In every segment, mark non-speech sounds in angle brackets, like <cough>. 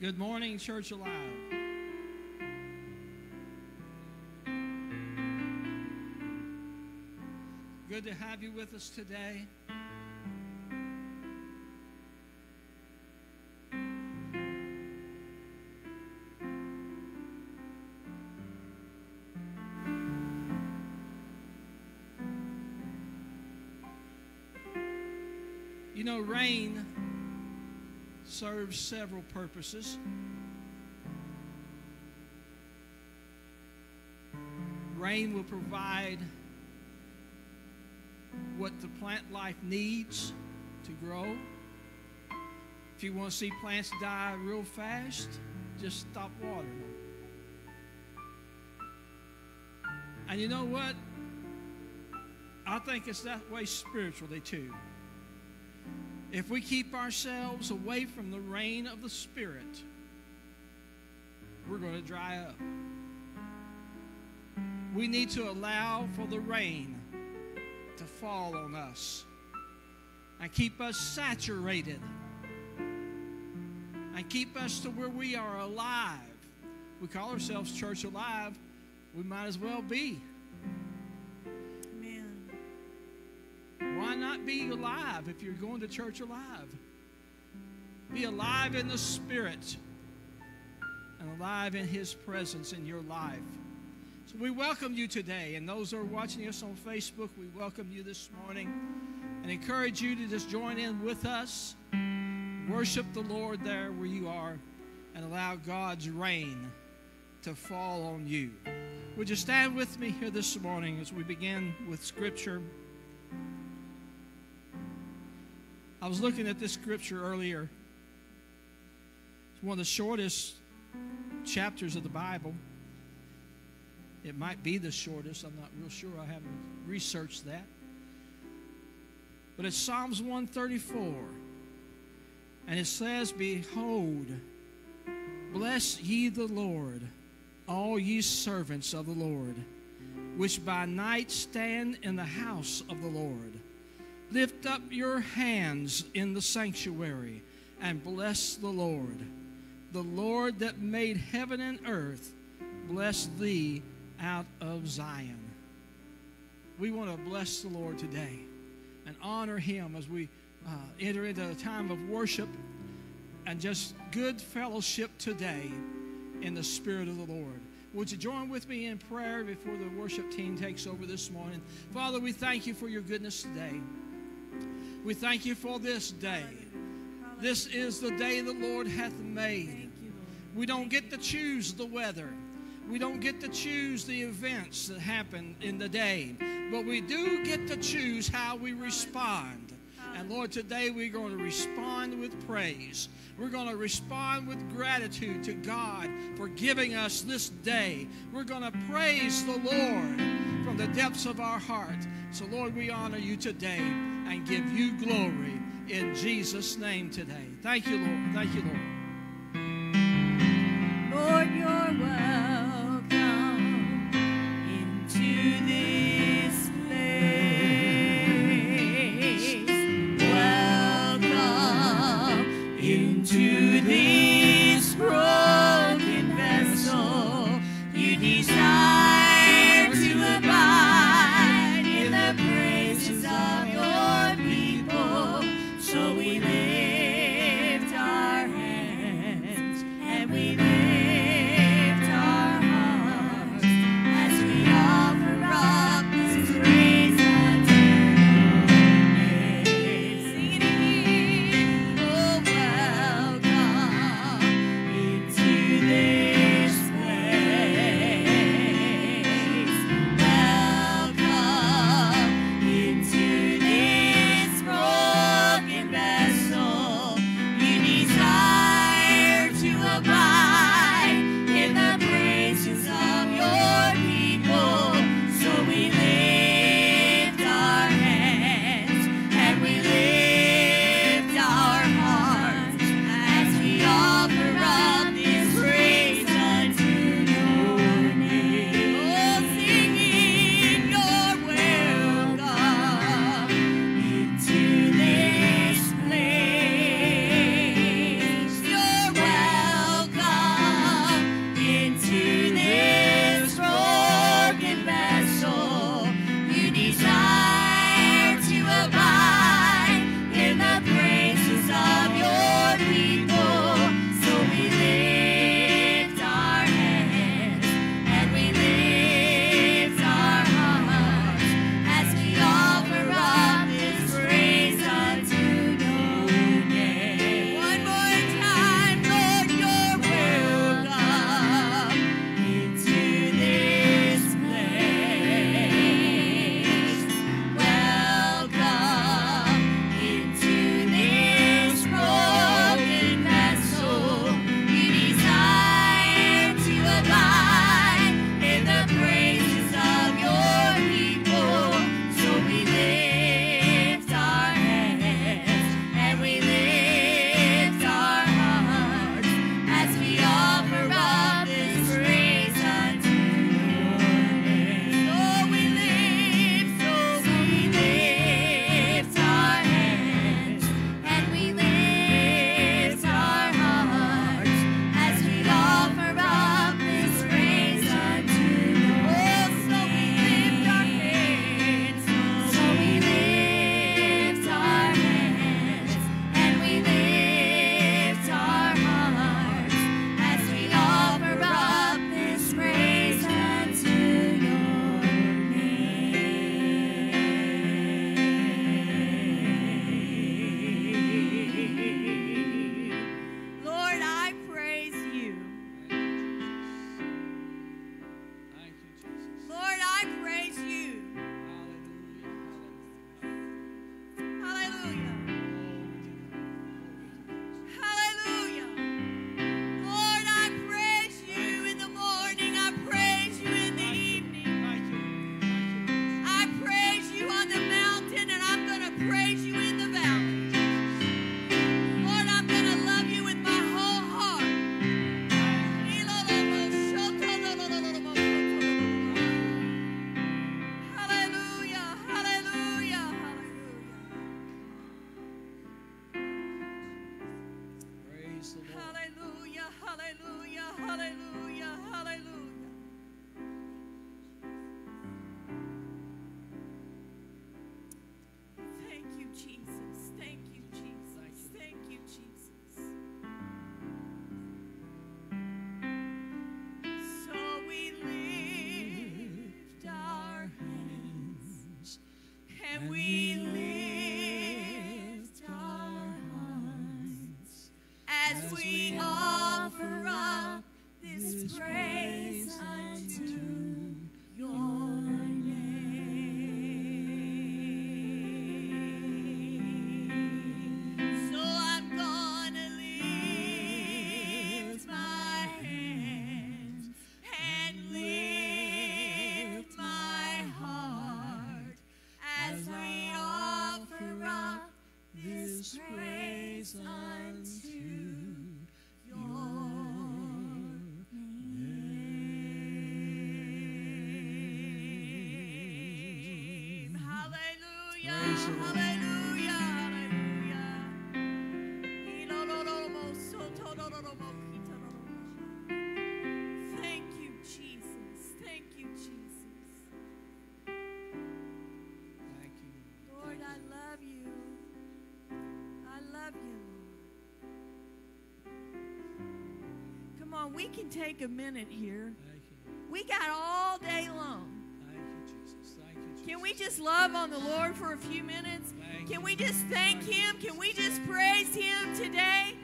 Good morning, Church Alive. Good to have you with us today. You know, rain serves several purposes. Rain will provide what the plant life needs to grow. If you want to see plants die real fast, just stop watering them. And you know what? I think it's that way spiritually too. If we keep ourselves away from the rain of the Spirit, we're going to dry up. We need to allow for the rain to fall on us and keep us saturated and keep us to where we are alive. We call ourselves church alive. We might as well be. Not be alive if you're going to church alive? Be alive in the Spirit and alive in His presence in your life. So we welcome you today. And those who are watching us on Facebook, we welcome you this morning and encourage you to just join in with us. Worship the Lord there where you are and allow God's rain to fall on you. Would you stand with me here this morning as we begin with Scripture? I was looking at this scripture earlier. It's one of the shortest chapters of the Bible. It might be the shortest. I'm not real sure. I haven't researched that. But it's Psalms 134. And it says, Behold, bless ye the Lord, all ye servants of the Lord, which by night stand in the house of the Lord. Lift up your hands in the sanctuary and bless the Lord. The Lord that made heaven and earth, bless thee out of Zion. We want to bless the Lord today and honor him as we uh, enter into a time of worship and just good fellowship today in the Spirit of the Lord. Would you join with me in prayer before the worship team takes over this morning? Father, we thank you for your goodness today. We thank you for this day. This is the day the Lord hath made. We don't get to choose the weather. We don't get to choose the events that happen in the day. But we do get to choose how we respond. And Lord, today we're going to respond with praise. We're going to respond with gratitude to God for giving us this day. We're going to praise the Lord from the depths of our heart. So, Lord, we honor you today and give you glory in Jesus' name today. Thank you, Lord. Thank you, Lord. Lord, you're welcome into this We can take a minute here. We got all day long. Thank you, Jesus. Thank you, Jesus. Can we just love on the Lord for a few minutes? Can we just thank Him? Can we just praise Him today?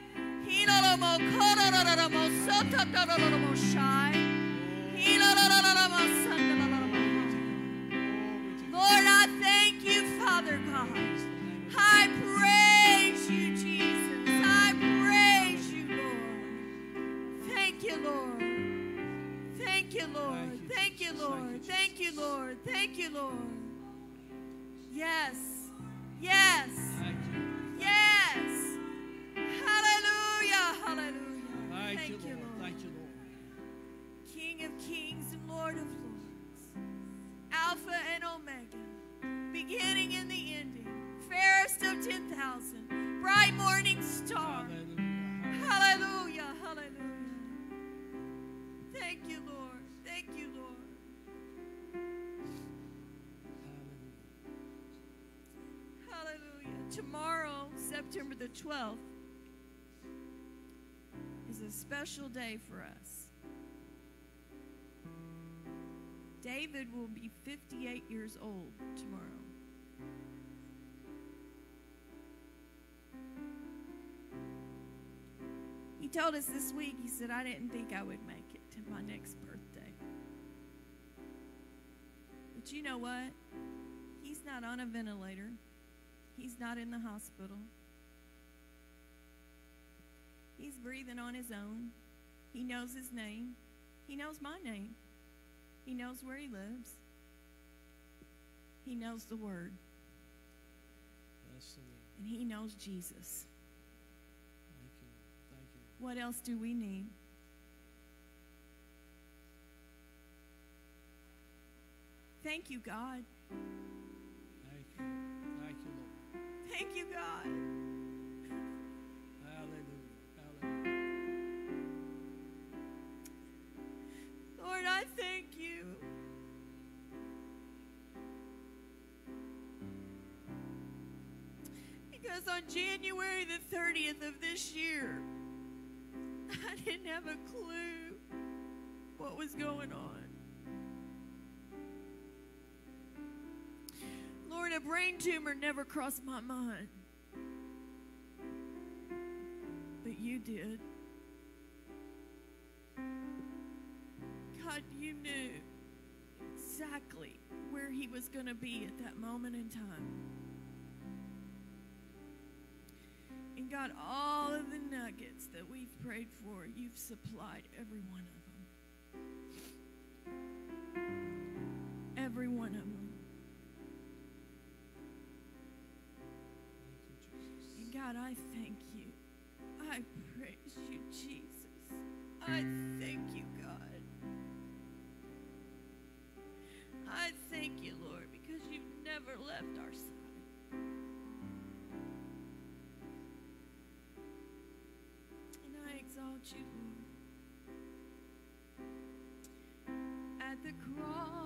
Beginning and the ending, fairest of 10,000, bright morning star. Hallelujah. Hallelujah, hallelujah. Thank you, Lord. Thank you, Lord. Hallelujah. Tomorrow, September the 12th, is a special day for us. David will be 58 years old tomorrow. He told us this week, he said, I didn't think I would make it to my next birthday. But you know what? He's not on a ventilator, he's not in the hospital. He's breathing on his own. He knows his name. He knows my name. He knows where he lives. He knows the word. And he knows Jesus. Thank you. Thank you. What else do we need? Thank you, God. Thank you. Thank you, Lord. Thank you, God. Hallelujah. Hallelujah. Lord, I thank you. Because on January the 30th of this year, I didn't have a clue what was going on. Lord, a brain tumor never crossed my mind. But you did. God, you knew exactly where he was going to be at that moment in time. And God, all of the nuggets that we've prayed for, you've supplied every one of them. Every one of them. And God, I thank you. I praise you, Jesus. I the cross,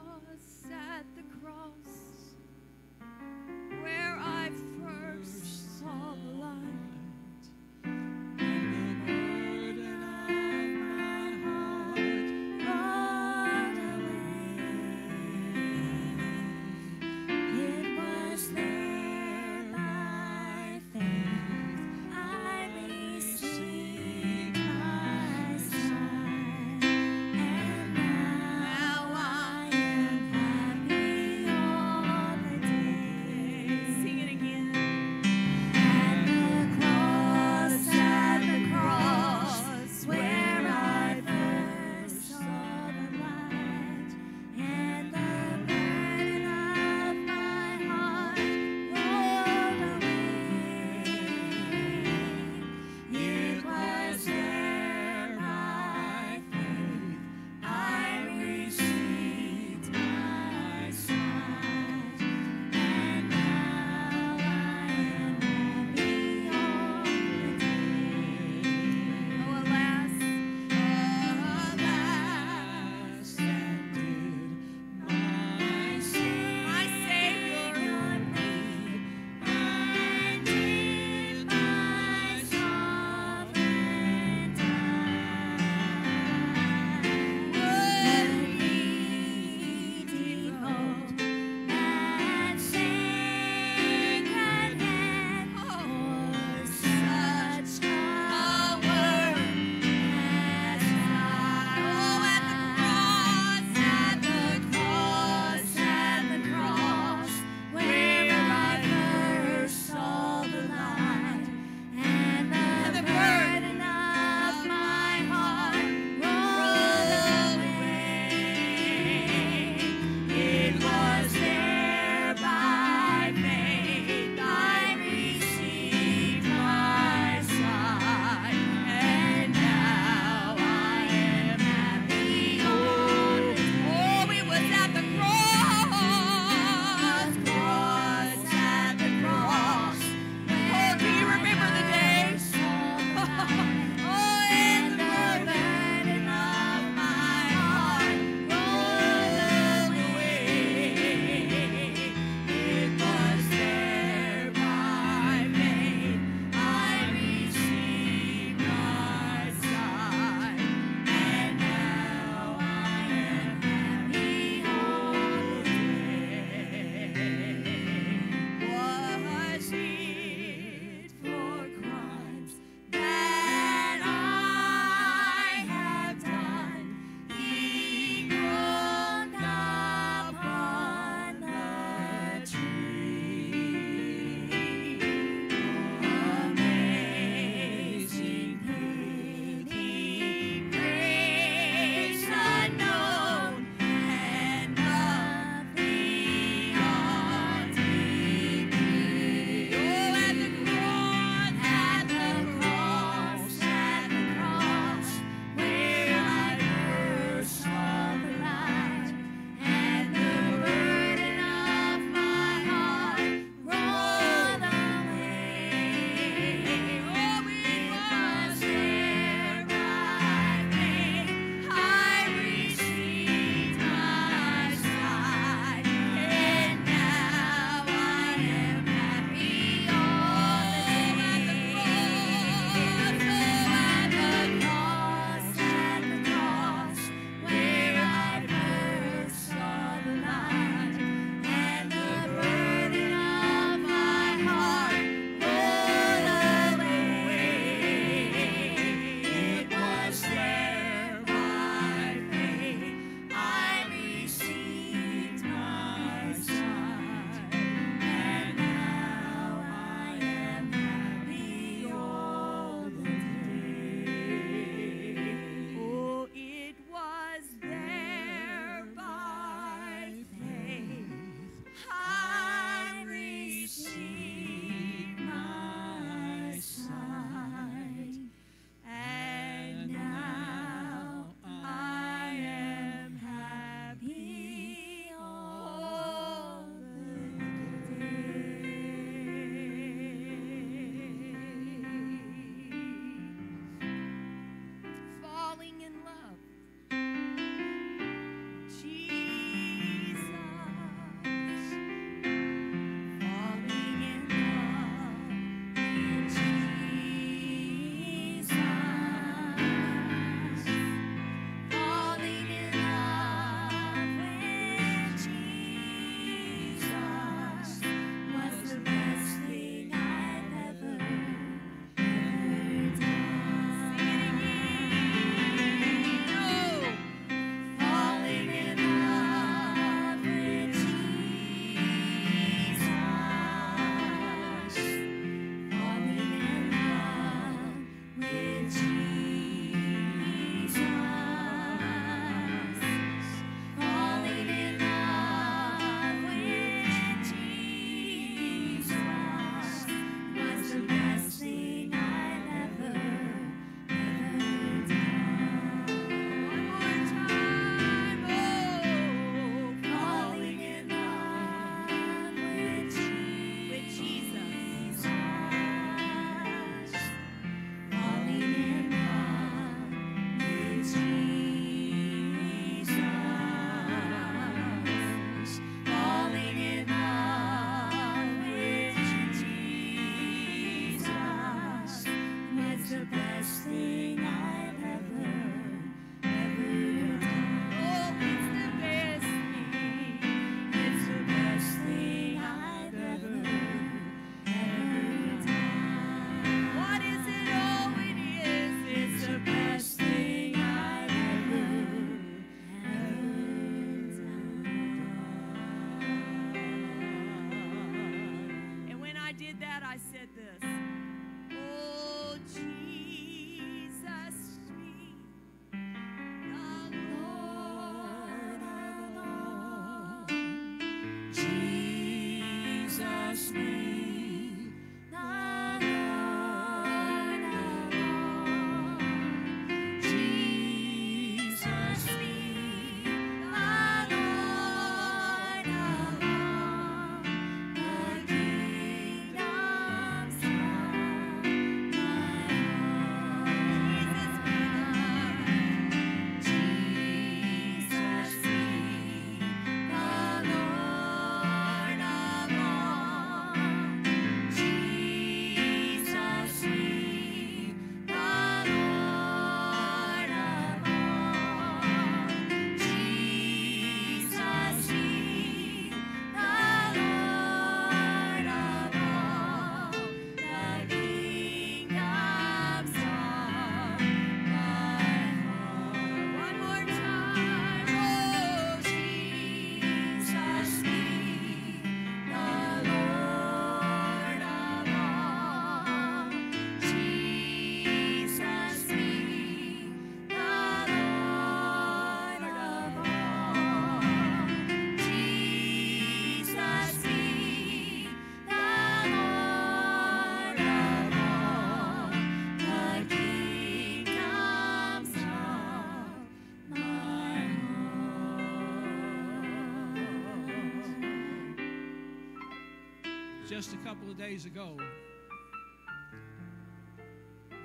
couple of days ago,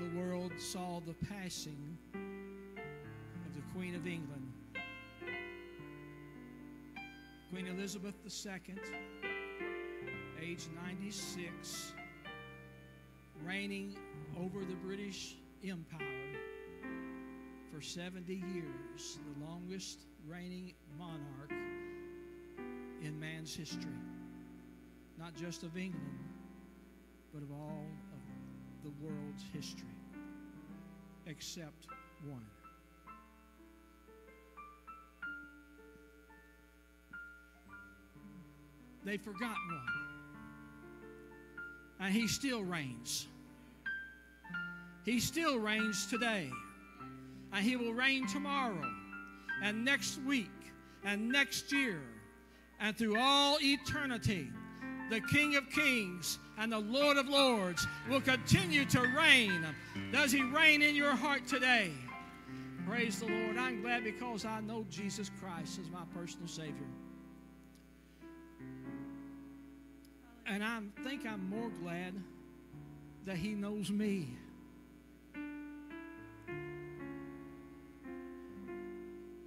the world saw the passing of the Queen of England, Queen Elizabeth II, age 96, reigning over the British Empire for 70 years, the longest reigning monarch in man's history, not just of England, but of all of the world's history, except one. They forgot one. And he still reigns. He still reigns today. And he will reign tomorrow and next week and next year and through all eternity. The King of Kings and the Lord of Lords will continue to reign. Does he reign in your heart today? Praise the Lord. I'm glad because I know Jesus Christ as my personal Savior. And I think I'm more glad that he knows me.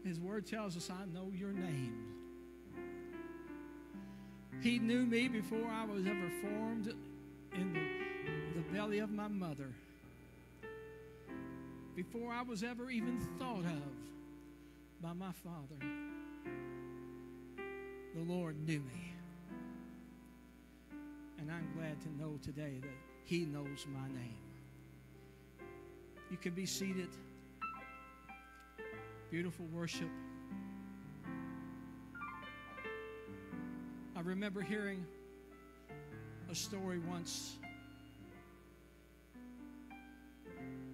His word tells us, I know your name. He knew me before I was ever formed in the, the belly of my mother. Before I was ever even thought of by my father. The Lord knew me. And I'm glad to know today that He knows my name. You can be seated. Beautiful worship. I remember hearing a story once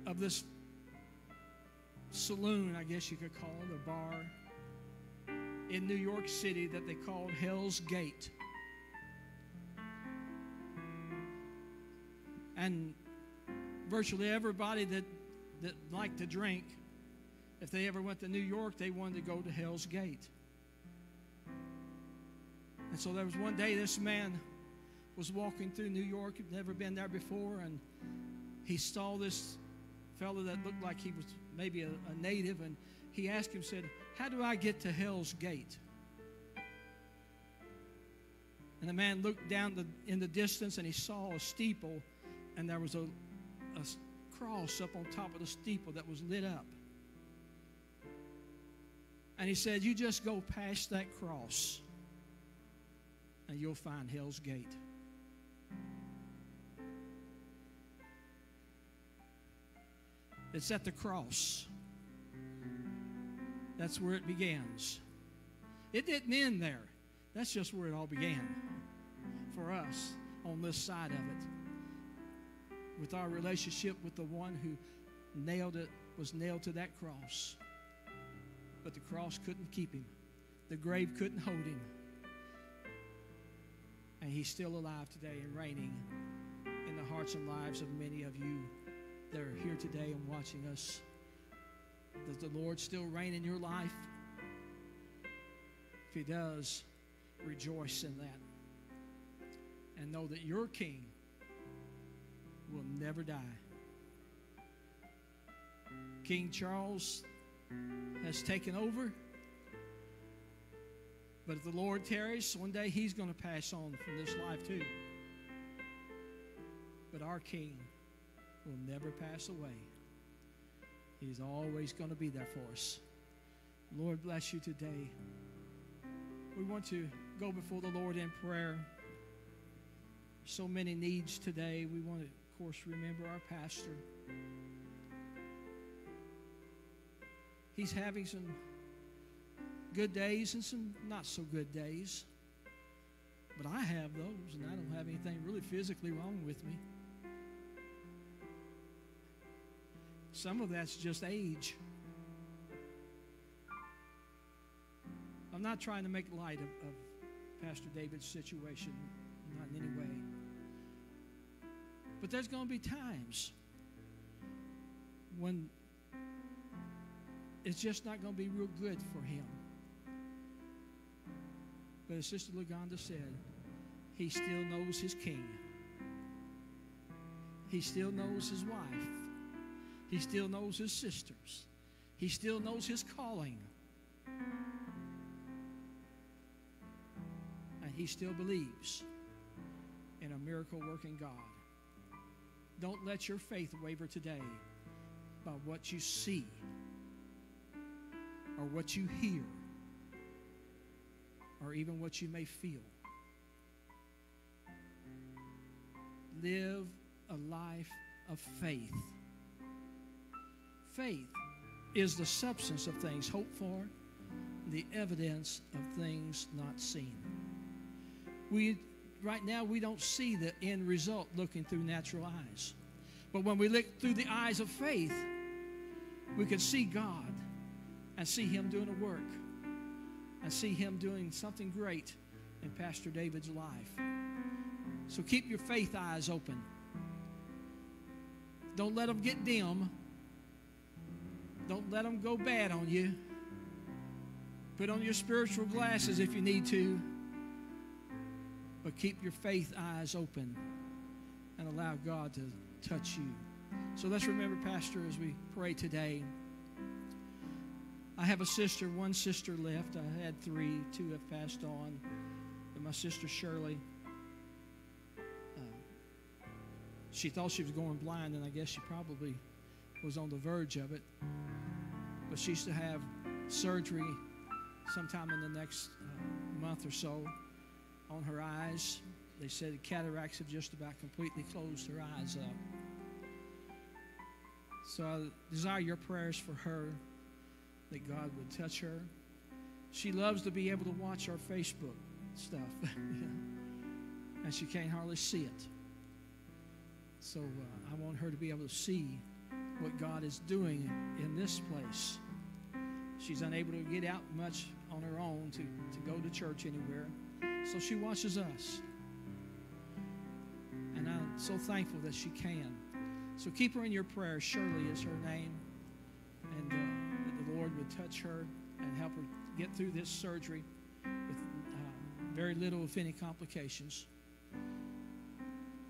of this saloon, I guess you could call it, a bar in New York City that they called Hell's Gate. And virtually everybody that, that liked to drink, if they ever went to New York, they wanted to go to Hell's Gate. And so there was one day this man was walking through New York, he'd never been there before, and he saw this fellow that looked like he was maybe a, a native, and he asked him, said, How do I get to Hell's Gate? And the man looked down the, in the distance and he saw a steeple, and there was a, a cross up on top of the steeple that was lit up. And he said, You just go past that cross and you'll find Hell's Gate. It's at the cross. That's where it begins. It didn't end there. That's just where it all began for us on this side of it. With our relationship with the one who nailed it, was nailed to that cross. But the cross couldn't keep him, the grave couldn't hold him. And he's still alive today and reigning in the hearts and lives of many of you that are here today and watching us. Does the Lord still reign in your life? If he does, rejoice in that. And know that your king will never die. King Charles has taken over. But if the Lord tarries, one day He's going to pass on from this life too. But our King will never pass away. He's always going to be there for us. Lord bless you today. We want to go before the Lord in prayer. So many needs today. We want to, of course, remember our pastor. He's having some good days and some not so good days. But I have those, and I don't have anything really physically wrong with me. Some of that's just age. I'm not trying to make light of, of Pastor David's situation, not in any way. But there's going to be times when it's just not going to be real good for him. But as Sister Lagonda said, he still knows his king. He still knows his wife. He still knows his sisters. He still knows his calling. And he still believes in a miracle working God. Don't let your faith waver today by what you see or what you hear or even what you may feel. Live a life of faith. Faith is the substance of things hoped for, the evidence of things not seen. We right now we don't see the end result looking through natural eyes. But when we look through the eyes of faith, we can see God and see him doing a work and see him doing something great in Pastor David's life. So keep your faith eyes open. Don't let them get dim. Don't let them go bad on you. Put on your spiritual glasses if you need to. But keep your faith eyes open and allow God to touch you. So let's remember, Pastor, as we pray today. I have a sister, one sister left. I had three, two have passed on. But my sister Shirley, uh, she thought she was going blind, and I guess she probably was on the verge of it. But she's to have surgery sometime in the next uh, month or so on her eyes. They said cataracts have just about completely closed her eyes up. So I desire your prayers for her that God would touch her. She loves to be able to watch our Facebook stuff, <laughs> and she can't hardly see it. So uh, I want her to be able to see what God is doing in this place. She's unable to get out much on her own to, to go to church anywhere. So she watches us. And I'm so thankful that she can. So keep her in your prayers. Shirley is her name. Touch her and help her get through this surgery with uh, very little, if any, complications.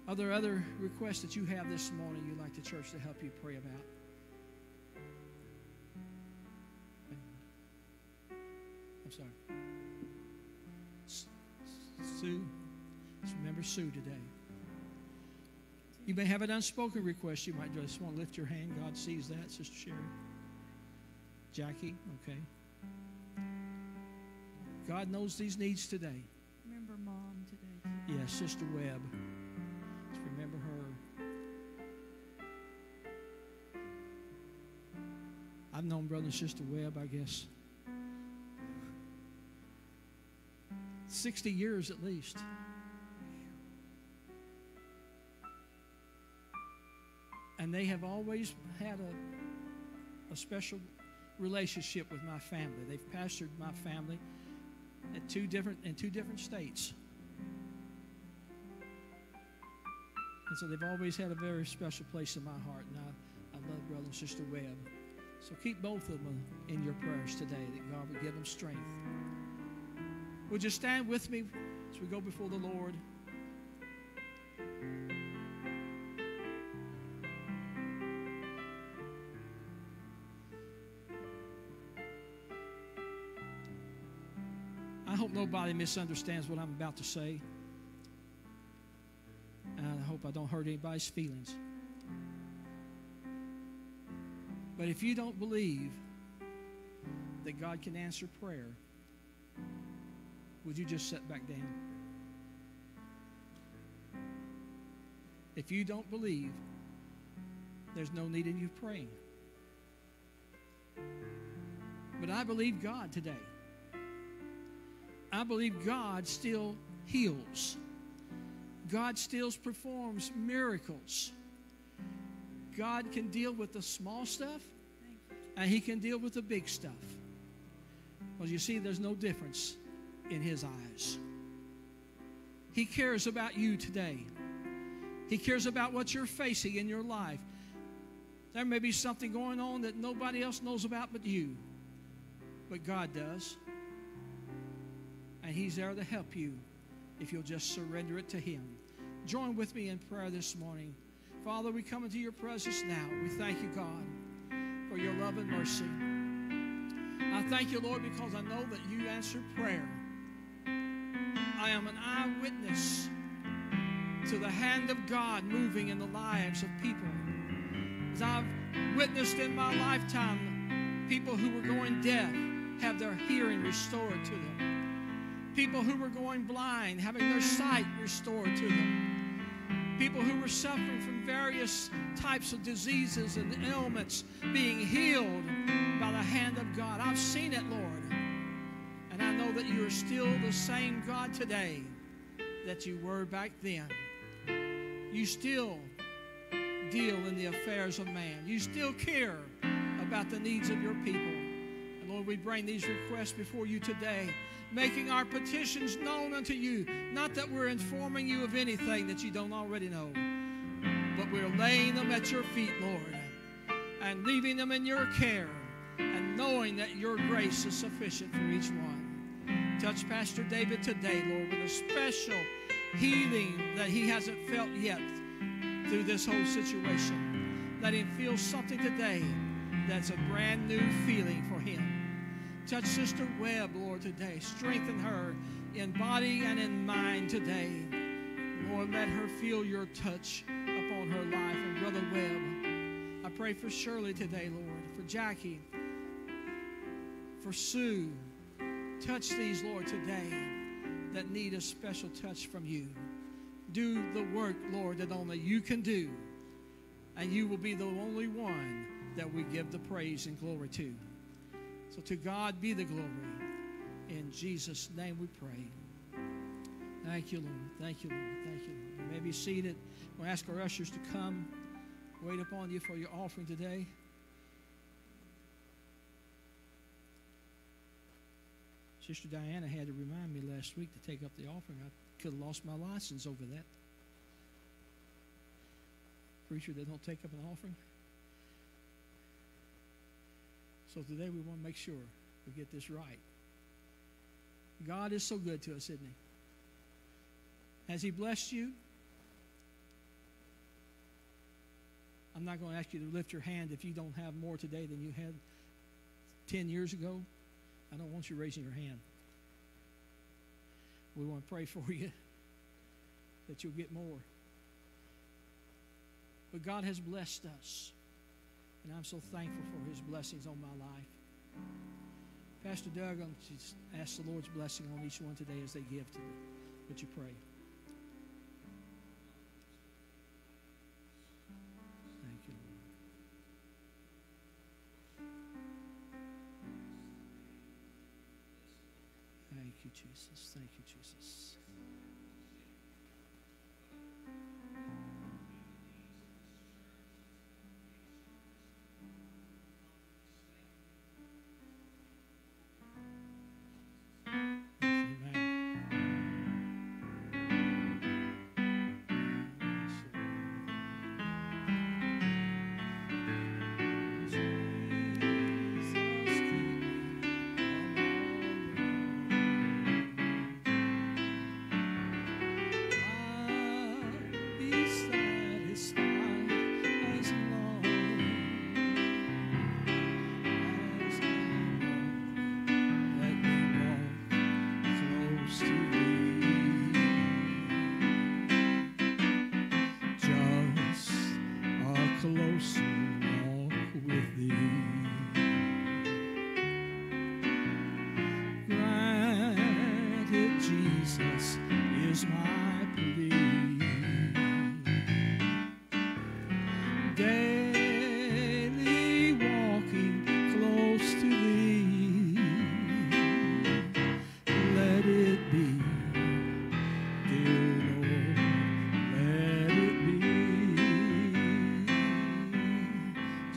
Are there other requests that you have this morning you'd like the church to help you pray about? I'm sorry. Sue. Let's remember Sue today. You may have an unspoken request. You might just want to lift your hand. God sees that, Sister Sherry. Jackie, okay. God knows these needs today. Remember mom today. Yeah, Sister Webb. Let's remember her. I've known Brother and Sister Webb, I guess, 60 years at least. And they have always had a, a special relationship with my family. They've pastored my family at two different in two different states. And so they've always had a very special place in my heart. And I, I love Brother and Sister Webb. So keep both of them in your prayers today that God would give them strength. Would you stand with me as we go before the Lord? Misunderstands what I'm about to say. And I hope I don't hurt anybody's feelings. But if you don't believe that God can answer prayer, would you just sit back down? If you don't believe, there's no need in you praying. But I believe God today. I believe God still heals. God still performs miracles. God can deal with the small stuff and He can deal with the big stuff. Well, you see, there's no difference in His eyes. He cares about you today, He cares about what you're facing in your life. There may be something going on that nobody else knows about but you, but God does. And He's there to help you if you'll just surrender it to Him. Join with me in prayer this morning. Father, we come into your presence now. We thank you, God, for your love and mercy. I thank you, Lord, because I know that you answer prayer. I am an eyewitness to the hand of God moving in the lives of people. As I've witnessed in my lifetime, people who were going deaf have their hearing restored to them. People who were going blind having their sight restored to them. People who were suffering from various types of diseases and ailments being healed by the hand of God. I've seen it, Lord. And I know that you are still the same God today that you were back then. You still deal in the affairs of man. You still care about the needs of your people. Lord, we bring these requests before you today, making our petitions known unto you. Not that we're informing you of anything that you don't already know, but we're laying them at your feet, Lord, and leaving them in your care, and knowing that your grace is sufficient for each one. Touch Pastor David today, Lord, with a special healing that he hasn't felt yet through this whole situation. Let him feel something today that's a brand new feeling for him. Touch Sister Webb, Lord, today. Strengthen her in body and in mind today. Lord, let her feel your touch upon her life. And Brother Webb, I pray for Shirley today, Lord, for Jackie, for Sue. Touch these, Lord, today that need a special touch from you. Do the work, Lord, that only you can do. And you will be the only one that we give the praise and glory to. So to God be the glory. In Jesus' name we pray. Thank you, Lord. Thank you, Lord. Thank you, Lord. You may be seated. We'll ask our ushers to come wait upon you for your offering today. Sister Diana had to remind me last week to take up the offering. I could have lost my license over that. Preacher, they don't take up an offering. So today we want to make sure we get this right. God is so good to us, isn't He? Has He blessed you? I'm not going to ask you to lift your hand if you don't have more today than you had 10 years ago. I don't want you raising your hand. We want to pray for <laughs> you that you'll get more. But God has blessed us, and I'm so thankful for His blessings on my life. Pastor Doug, I'm just ask the Lord's blessing on each one today as they give to me. Would you pray? Thank you, Lord. Thank you, Jesus. Thank you, Jesus.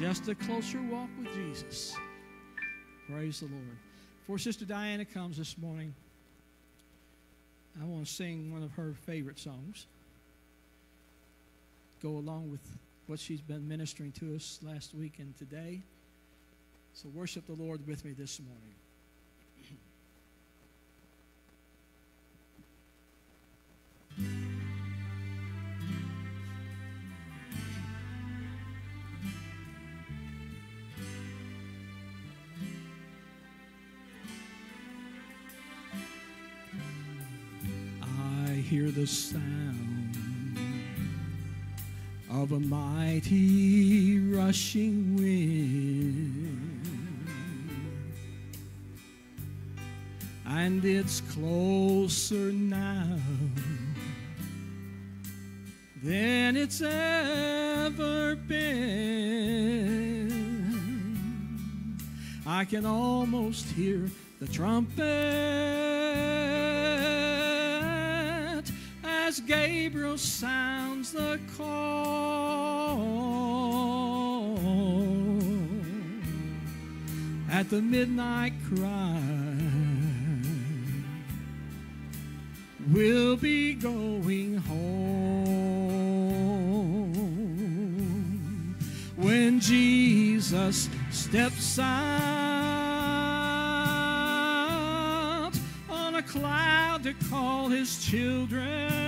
Just a closer walk with Jesus. Praise the Lord. Before Sister Diana comes this morning, I want to sing one of her favorite songs. Go along with what she's been ministering to us last week and today. So worship the Lord with me this morning. Hear the sound of a mighty rushing wind. And it's closer now than it's ever been. I can almost hear the trumpet Gabriel sounds the call at the midnight cry. We'll be going home when Jesus steps out on a cloud to call his children.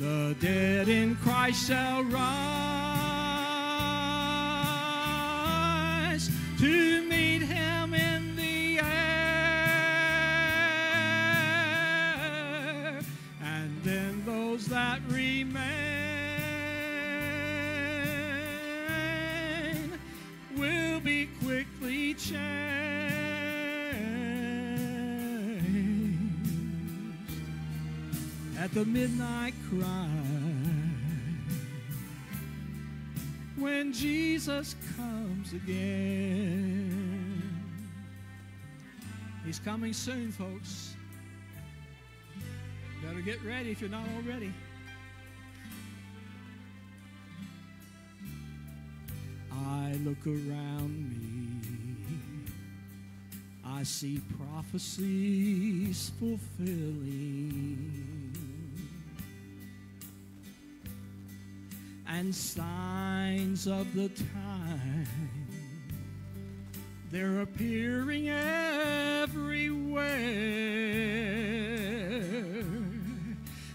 The dead in Christ shall rise to meet him in the air. And then those that remain at the midnight cry when Jesus comes again. He's coming soon, folks. Better get ready if you're not already. I look around me. I see prophecies fulfilling and signs of the time. They're appearing everywhere.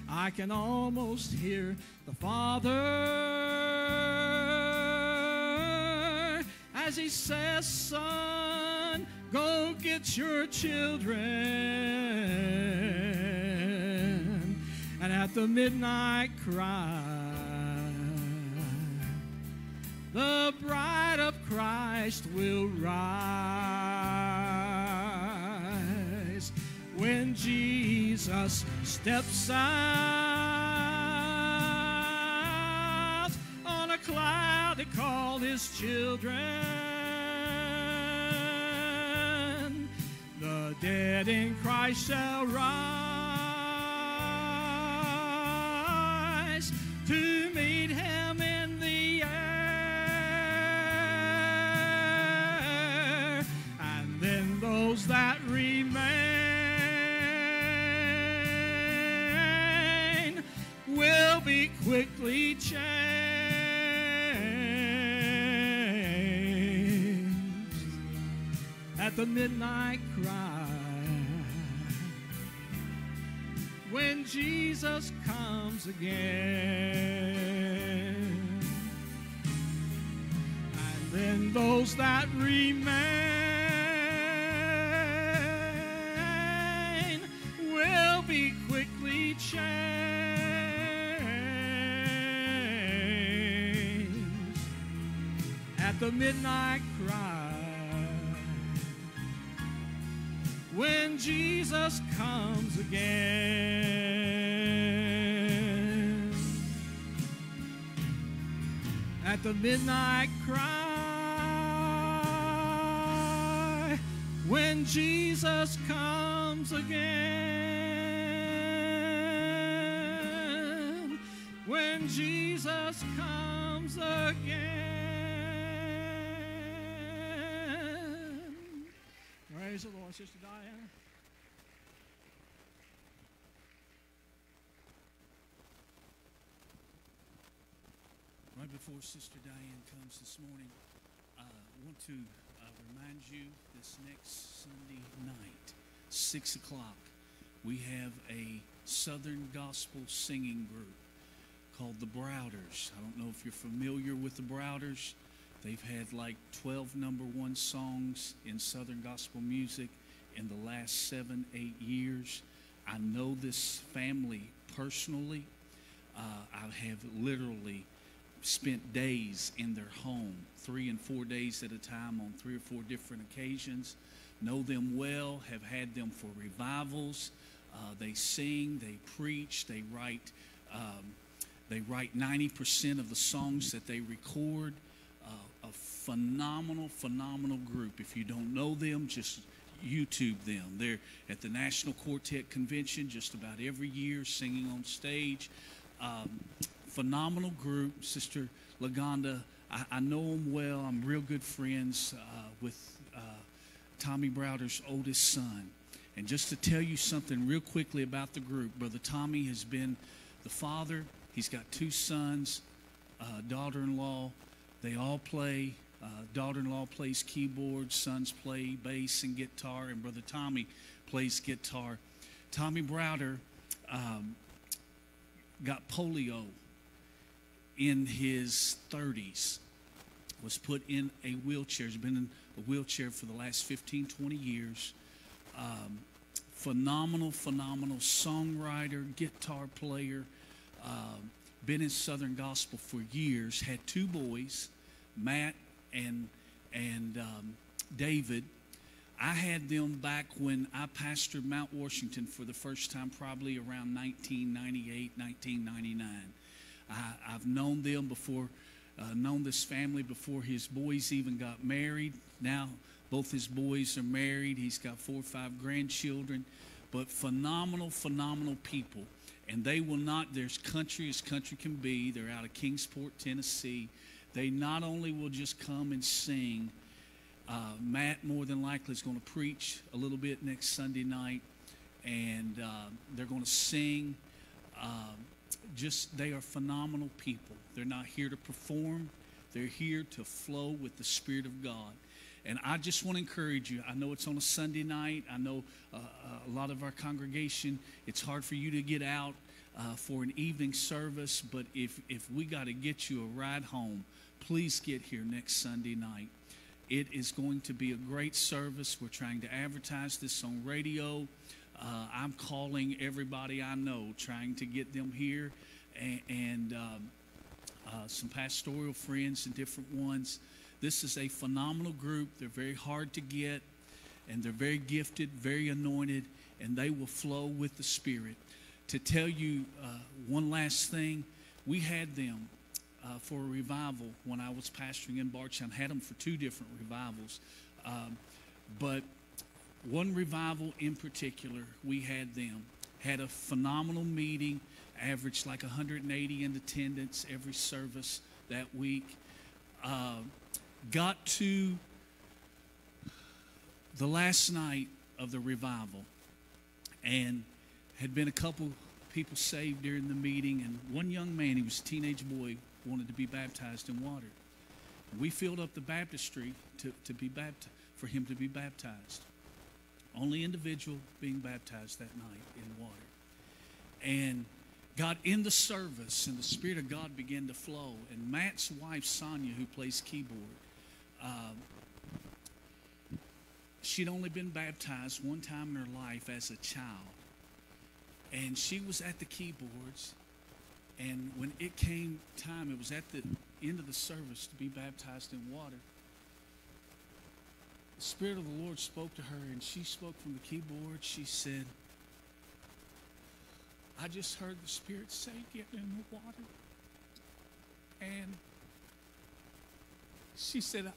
I can almost hear the Father as He says, Son, go get your children. And at the midnight cry, bride of Christ will rise when Jesus steps out on a cloud to call his children. The dead in Christ shall rise cry when Jesus comes again. And then those that remain will be quickly changed at the midnight Jesus comes again. At the midnight cry when Jesus comes again. When Jesus comes again. Praise the Lord, Sister Diana. Right before Sister Diane comes this morning, uh, I want to uh, remind you this next Sunday night, 6 o'clock, we have a Southern Gospel singing group called the Browders. I don't know if you're familiar with the Browders. They've had like 12 number one songs in Southern Gospel music in the last seven, eight years. I know this family personally. Uh, I have literally spent days in their home, three and four days at a time on three or four different occasions. Know them well, have had them for revivals. Uh, they sing, they preach, they write. Um, they write 90% of the songs that they record. Uh, a phenomenal, phenomenal group. If you don't know them, just YouTube them. They're at the National Quartet Convention just about every year, singing on stage. Um, phenomenal group. Sister Lagonda, I, I, know them well. I'm real good friends uh, with uh, Tommy Browder's oldest son. And just to tell you something real quickly about the group, Brother Tommy has been the father. He's got two sons, uh, daughter in law. They all play. Uh, daughter in law plays keyboard, sons play bass and guitar, and Brother Tommy plays guitar. Tommy Browder um, got polio in his 30s, was put in a wheelchair, He's been in a wheelchair for the last 15, 20 years. Um, phenomenal, phenomenal songwriter, guitar player. Um, been in Southern Gospel for years. Had two boys, Matt and and um, David. I had them back when I pastored Mount Washington for the first time, probably around 1998, 1999. I, have known them before, uh, known this family before his boys even got married. Now both his boys are married. He's got four or five grandchildren, but phenomenal, phenomenal people. And they will not, there's country as country can be. They're out of Kingsport, Tennessee. They not only will just come and sing, uh, Matt more than likely is going to preach a little bit next Sunday night, and uh, they're going to sing. Uh, just they are phenomenal people. They're not here to perform. They're here to flow with the Spirit of God. And I just want to encourage you. I know it's on a Sunday night. I know uh, uh, a lot of our congregation, it's hard for you to get out uh, for an evening service, but if, if we got to get you a ride home, please get here next Sunday night. It is going to be a great service. We're trying to advertise this on radio. Uh, I'm calling everybody I know, trying to get them here, and, and um, uh, some pastoral friends and different ones. This is a phenomenal group. They're very hard to get, and they're very gifted, very anointed, and they will flow with the Spirit. To tell you uh, one last thing, we had them uh, for a revival when I was pastoring in Bardstown. Had them for two different revivals, um, but one revival in particular, we had them. Had a phenomenal meeting, averaged like 180 in attendance every service that week. Uh, got to the last night of the revival and had been a couple people saved during the meeting and one young man he was a teenage boy wanted to be baptized in water we filled up the baptistry to, to be baptized for him to be baptized only individual being baptized that night in water and got in the service and the spirit of god began to flow and matt's wife sonia who plays keyboard um, she'd only been baptized one time in her life as a child. And she was at the keyboards. And when it came time, it was at the end of the service to be baptized in water. The Spirit of the Lord spoke to her, and she spoke from the keyboard. She said, I just heard the Spirit say, Get in the water. And she said,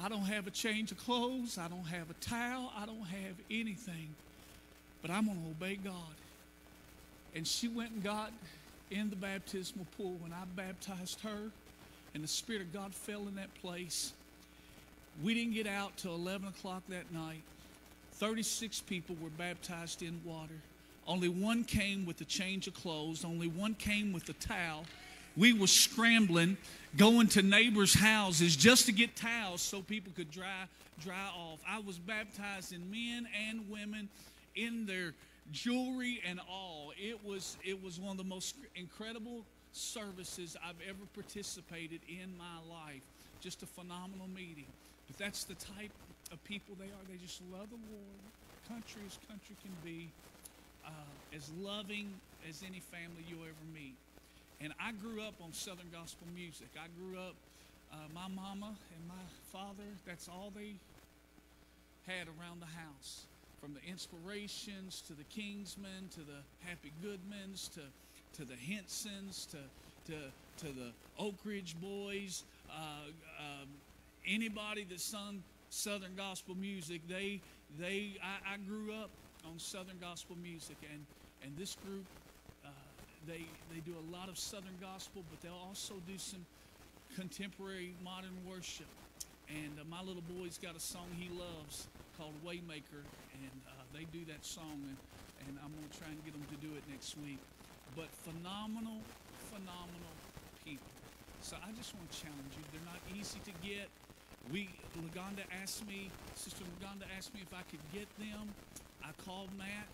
I don't have a change of clothes. I don't have a towel. I don't have anything. But I'm going to obey God. And she went and got in the baptismal pool when I baptized her, and the Spirit of God fell in that place. We didn't get out till 11 o'clock that night. 36 people were baptized in water. Only one came with a change of clothes, only one came with a towel. We were scrambling going to neighbors' houses just to get towels so people could dry dry off. I was baptized in men and women in their jewelry and all. It was it was one of the most incredible services I've ever participated in my life. just a phenomenal meeting. But that's the type of people they are. They just love the Lord. Country as country can be, uh, as loving as any family you'll ever meet. And I grew up on Southern gospel music. I grew up, uh, my mama and my father, that's all they had around the house. From the inspirations to the Kingsmen to the Happy Goodmans to, to the Hinsons to, to, to the Oak Ridge Boys, uh, um, anybody that sung Southern gospel music, they, they, I, I grew up on Southern gospel music, and, and this group, uh, they, they do a lot of Southern gospel, but they'll also do some contemporary modern worship. And uh, my little boy's got a song he loves called Waymaker, and uh, they do that song, and, and I'm going to try and get them to do it next week. But phenomenal, phenomenal people. So I just want to challenge you. They're not easy to get. We Lagonda asked me, Sister Lagonda asked me if I could get them. I called Matt.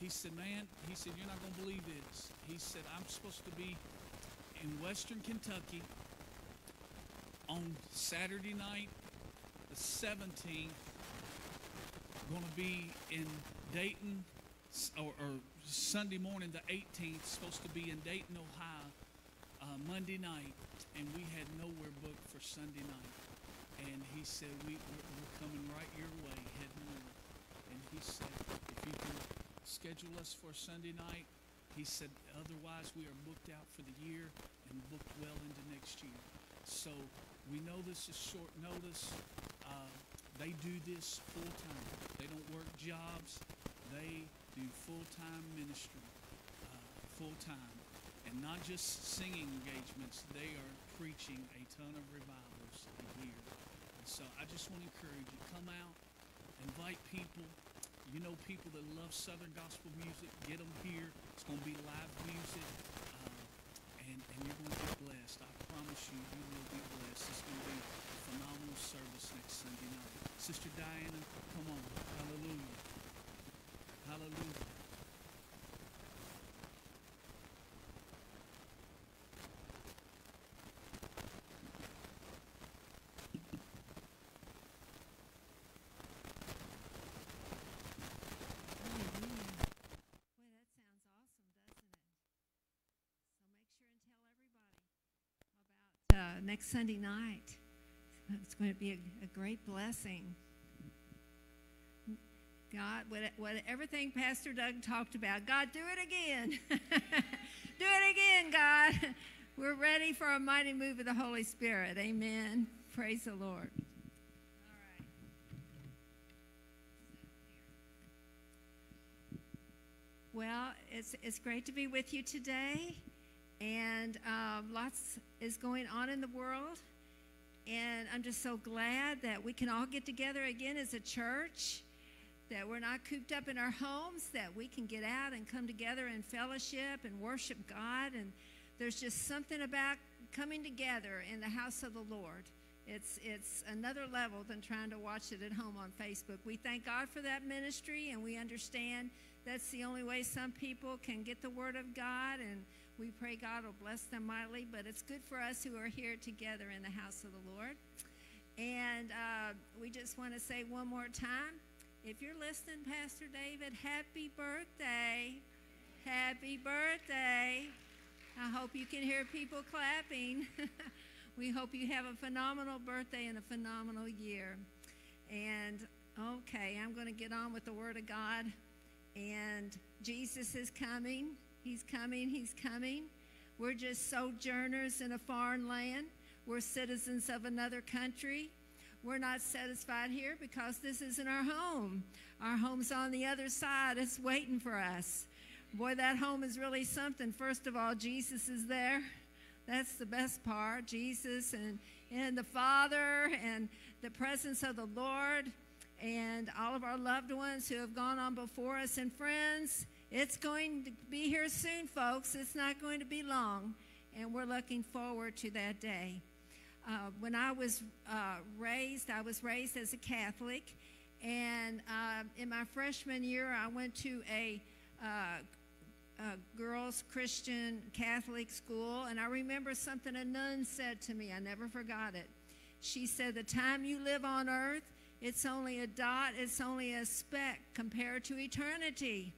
He said, "Man," he said, "You're not going to believe this." He said, "I'm supposed to be in Western Kentucky on Saturday night, the 17th. Going to be in Dayton, or, or Sunday morning, the 18th. Supposed to be in Dayton, Ohio, uh, Monday night, and we had nowhere booked for Sunday night. And he said, we, we're, coming right your way, heading north. And he said, if you can schedule us for Sunday night, he said, otherwise we are booked out for the year and booked well into next year. So we know this is short notice. Uh, they do this full time. They don't work jobs. They do full time ministry, uh, full time. And not just singing engagements, they are preaching a ton of. And so I just want to encourage you come out, invite people. You know people that love Southern gospel music, get them here. It's going to be live music, uh, and, and you're going to be blessed. I promise you, you will be blessed. It's going to be a phenomenal service next Sunday night. Sister Diana, come on. Hallelujah. Hallelujah. Boy, that sounds awesome, doesn't it? So make sure and tell everybody about uh, next Sunday night. It's going to be a, a great blessing. God, what, what everything Pastor Doug talked about, God, do it again. <laughs> do it again, God. We're ready for a mighty move of the Holy Spirit. Amen. Praise the Lord. Well, it's, it's great to be with you today. And um, lots is going on in the world. And I'm just so glad that we can all get together again as a church, that we're not cooped up in our homes, that we can get out and come together in fellowship and worship God. And there's just something about coming together in the house of the Lord. It's, it's another level than trying to watch it at home on Facebook. We thank God for that ministry, and we understand that's the only way some people can get the Word of God, and we pray God will bless them mightily. But it's good for us who are here together in the house of the Lord. And uh, we just want to say one more time if you're listening, Pastor David, happy birthday. Happy birthday. I hope you can hear people clapping. <laughs> we hope you have a phenomenal birthday and a phenomenal year. And okay, I'm going to get on with the Word of God. And Jesus is coming. He's coming. He's coming. We're just sojourners in a foreign land. We're citizens of another country. We're not satisfied here because this isn't our home. Our home's on the other side. It's waiting for us. Boy, that home is really something. First of all, Jesus is there. That's the best part. Jesus and, and the Father and the presence of the Lord and all of our loved ones who have gone on before us and friends. It's going to be here soon, folks. It's not going to be long. And we're looking forward to that day. Uh, when I was uh, raised, I was raised as a Catholic. And uh, in my freshman year, I went to a uh, a girls' Christian Catholic school, and I remember something a nun said to me. I never forgot it. She said, The time you live on earth, it's only a dot, it's only a speck compared to eternity.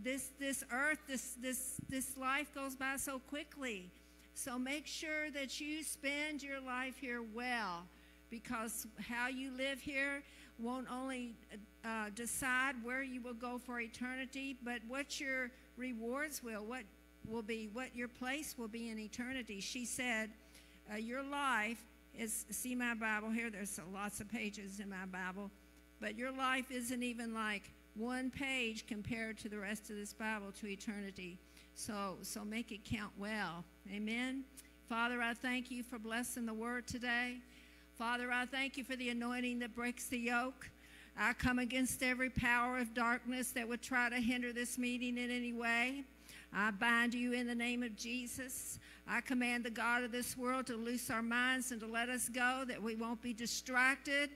This, this earth, this, this, this life goes by so quickly. So make sure that you spend your life here well because how you live here won't only uh, decide where you will go for eternity, but what your rewards will, what will be, what your place will be in eternity. She said, uh, Your life is, see my Bible here, there's lots of pages in my Bible, but your life isn't even like one page compared to the rest of this Bible to eternity. So, so make it count well. Amen. Father, I thank you for blessing the word today. Father, I thank you for the anointing that breaks the yoke. I come against every power of darkness that would try to hinder this meeting in any way. I bind you in the name of Jesus. I command the God of this world to loose our minds and to let us go that we won't be distracted.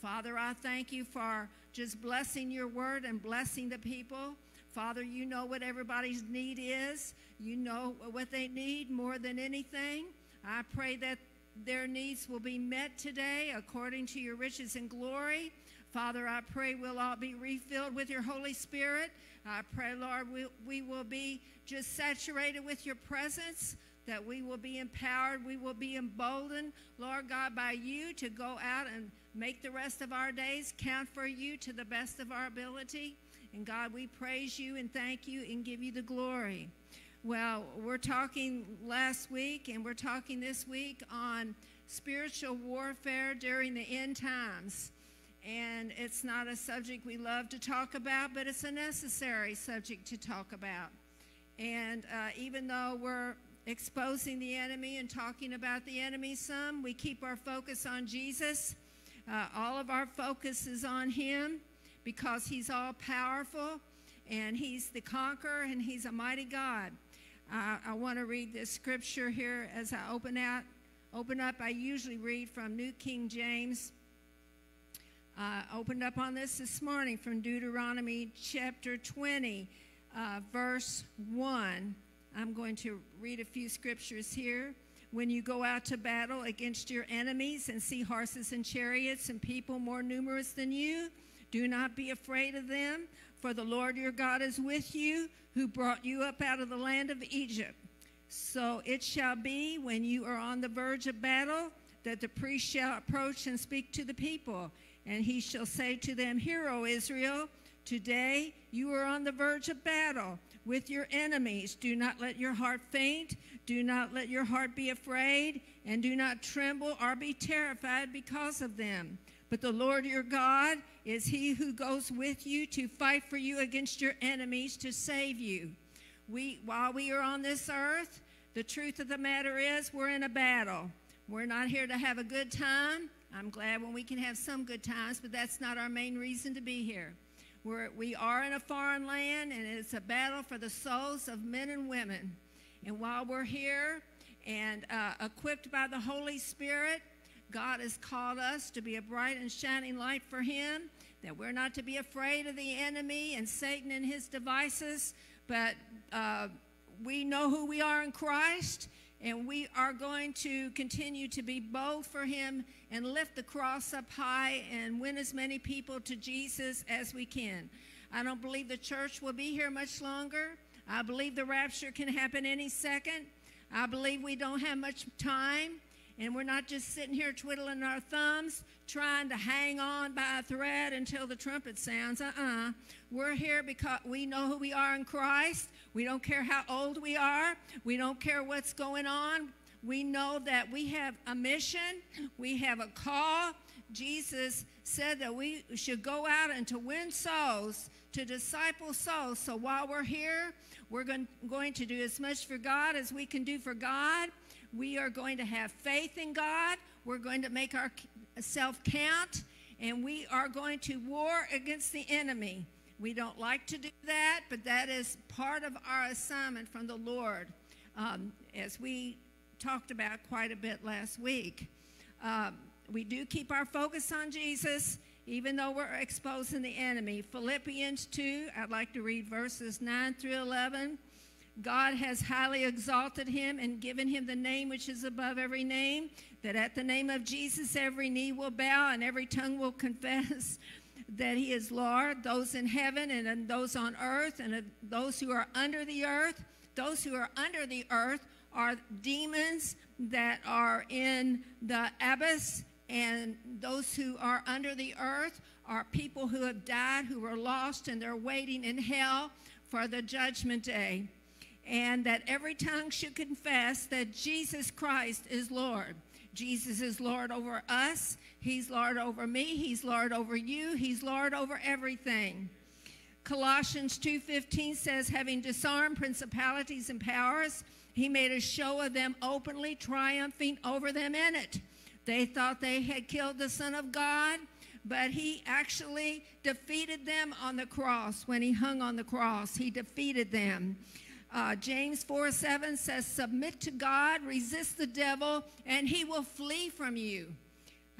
Father, I thank you for just blessing your word and blessing the people. Father, you know what everybody's need is. You know what they need more than anything. I pray that their needs will be met today according to your riches and glory. Father, I pray we'll all be refilled with your Holy Spirit. I pray, Lord, we, we will be just saturated with your presence, that we will be empowered, we will be emboldened, Lord God, by you to go out and make the rest of our days count for you to the best of our ability. And God, we praise you and thank you and give you the glory. Well, we're talking last week and we're talking this week on spiritual warfare during the end times. And it's not a subject we love to talk about, but it's a necessary subject to talk about. And uh, even though we're exposing the enemy and talking about the enemy some, we keep our focus on Jesus. Uh, all of our focus is on Him because He's all powerful and He's the conqueror and He's a mighty God. Uh, I want to read this scripture here as I open out. Open up. I usually read from New King James. I uh, opened up on this this morning from Deuteronomy chapter 20, uh, verse 1. I'm going to read a few scriptures here. When you go out to battle against your enemies and see horses and chariots and people more numerous than you, do not be afraid of them, for the Lord your God is with you, who brought you up out of the land of Egypt. So it shall be when you are on the verge of battle that the priest shall approach and speak to the people. And he shall say to them, Hear, O Israel, today you are on the verge of battle with your enemies. Do not let your heart faint. Do not let your heart be afraid. And do not tremble or be terrified because of them. But the Lord your God is he who goes with you to fight for you against your enemies to save you. We, while we are on this earth, the truth of the matter is we're in a battle. We're not here to have a good time. I'm glad when we can have some good times, but that's not our main reason to be here. We're, we are in a foreign land, and it's a battle for the souls of men and women. And while we're here and uh, equipped by the Holy Spirit, God has called us to be a bright and shining light for Him, that we're not to be afraid of the enemy and Satan and his devices, but uh, we know who we are in Christ, and we are going to continue to be bold for Him and lift the cross up high and win as many people to Jesus as we can. I don't believe the church will be here much longer. I believe the rapture can happen any second. I believe we don't have much time. And we're not just sitting here twiddling our thumbs, trying to hang on by a thread until the trumpet sounds. Uh uh. we are here because we know who we are in Christ. We don't care how old we are, we don't care what's going on. We know that we have a mission, we have a call. Jesus said that we should go out and to win souls, to disciple souls. So while we're here, we're going, to do as much for God as we can do for God. We are going to have faith in God. We're going to make ourselves count. And we are going to war against the enemy. We don't like to do that, but that is part of our assignment from the Lord, um, as we talked about quite a bit last week. Um, we do keep our focus on Jesus, even though we're exposing the enemy. Philippians 2, I'd like to read verses 9 through 11. God has highly exalted him and given him the name which is above every name, that at the name of Jesus every knee will bow and every tongue will <laughs> confess that he is Lord, those in heaven and those on earth and those who are under the earth. Those who are under the earth are demons that are in the abyss, and those who are under the earth are people who have died, who were lost, and they're waiting in hell for the judgment day. And that every tongue should confess that Jesus Christ is Lord. Jesus is Lord over us. He's Lord over me. He's Lord over you. He's Lord over everything. Colossians 2:15 says having disarmed principalities and powers, he made a show of them openly, triumphing over them in it. They thought they had killed the son of God, but he actually defeated them on the cross when he hung on the cross. He defeated them. Uh, James 4 7 says, Submit to God, resist the devil, and he will flee from you.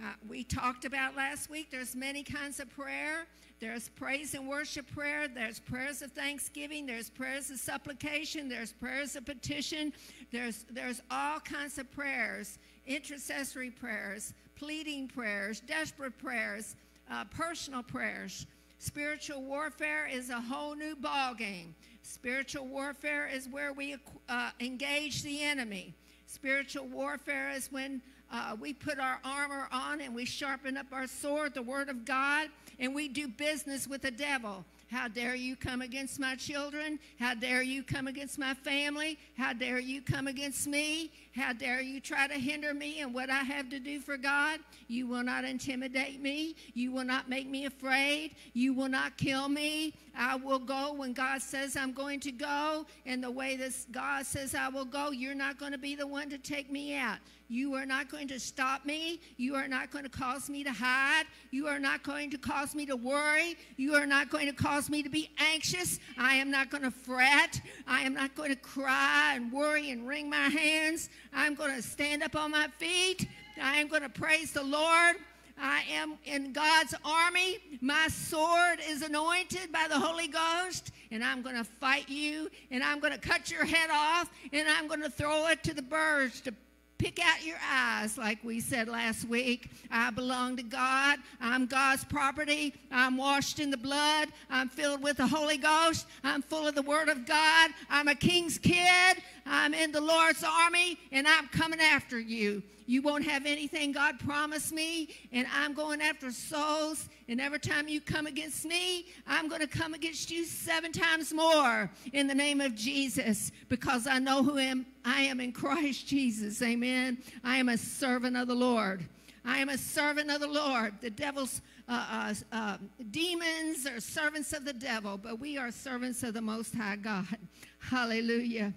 Uh, we talked about last week, there's many kinds of prayer. There's praise and worship prayer. There's prayers of thanksgiving. There's prayers of supplication. There's prayers of petition. There's, there's all kinds of prayers intercessory prayers, pleading prayers, desperate prayers, uh, personal prayers. Spiritual warfare is a whole new ballgame. Spiritual warfare is where we uh, engage the enemy. Spiritual warfare is when uh, we put our armor on and we sharpen up our sword, the Word of God, and we do business with the devil. How dare you come against my children? How dare you come against my family? How dare you come against me? How dare you try to hinder me and what I have to do for God? You will not intimidate me. You will not make me afraid. You will not kill me. I will go when God says I'm going to go, and the way this God says I will go, you're not going to be the one to take me out. You are not going to stop me. You are not going to cause me to hide. You are not going to cause me to worry. You are not going to cause me to be anxious. I am not going to fret. I am not going to cry and worry and wring my hands. I'm going to stand up on my feet. I am going to praise the Lord. I am in God's army. My sword is anointed by the Holy Ghost, and I'm going to fight you, and I'm going to cut your head off, and I'm going to throw it to the birds to Pick out your eyes, like we said last week. I belong to God. I'm God's property. I'm washed in the blood. I'm filled with the Holy Ghost. I'm full of the Word of God. I'm a king's kid. I'm in the Lord's army, and I'm coming after you. You won't have anything God promised me, and I'm going after souls. And every time you come against me, I'm going to come against you seven times more in the name of Jesus because I know who am, I am in Christ Jesus. Amen. I am a servant of the Lord. I am a servant of the Lord. The devil's uh, uh, uh, demons are servants of the devil, but we are servants of the Most High God. Hallelujah.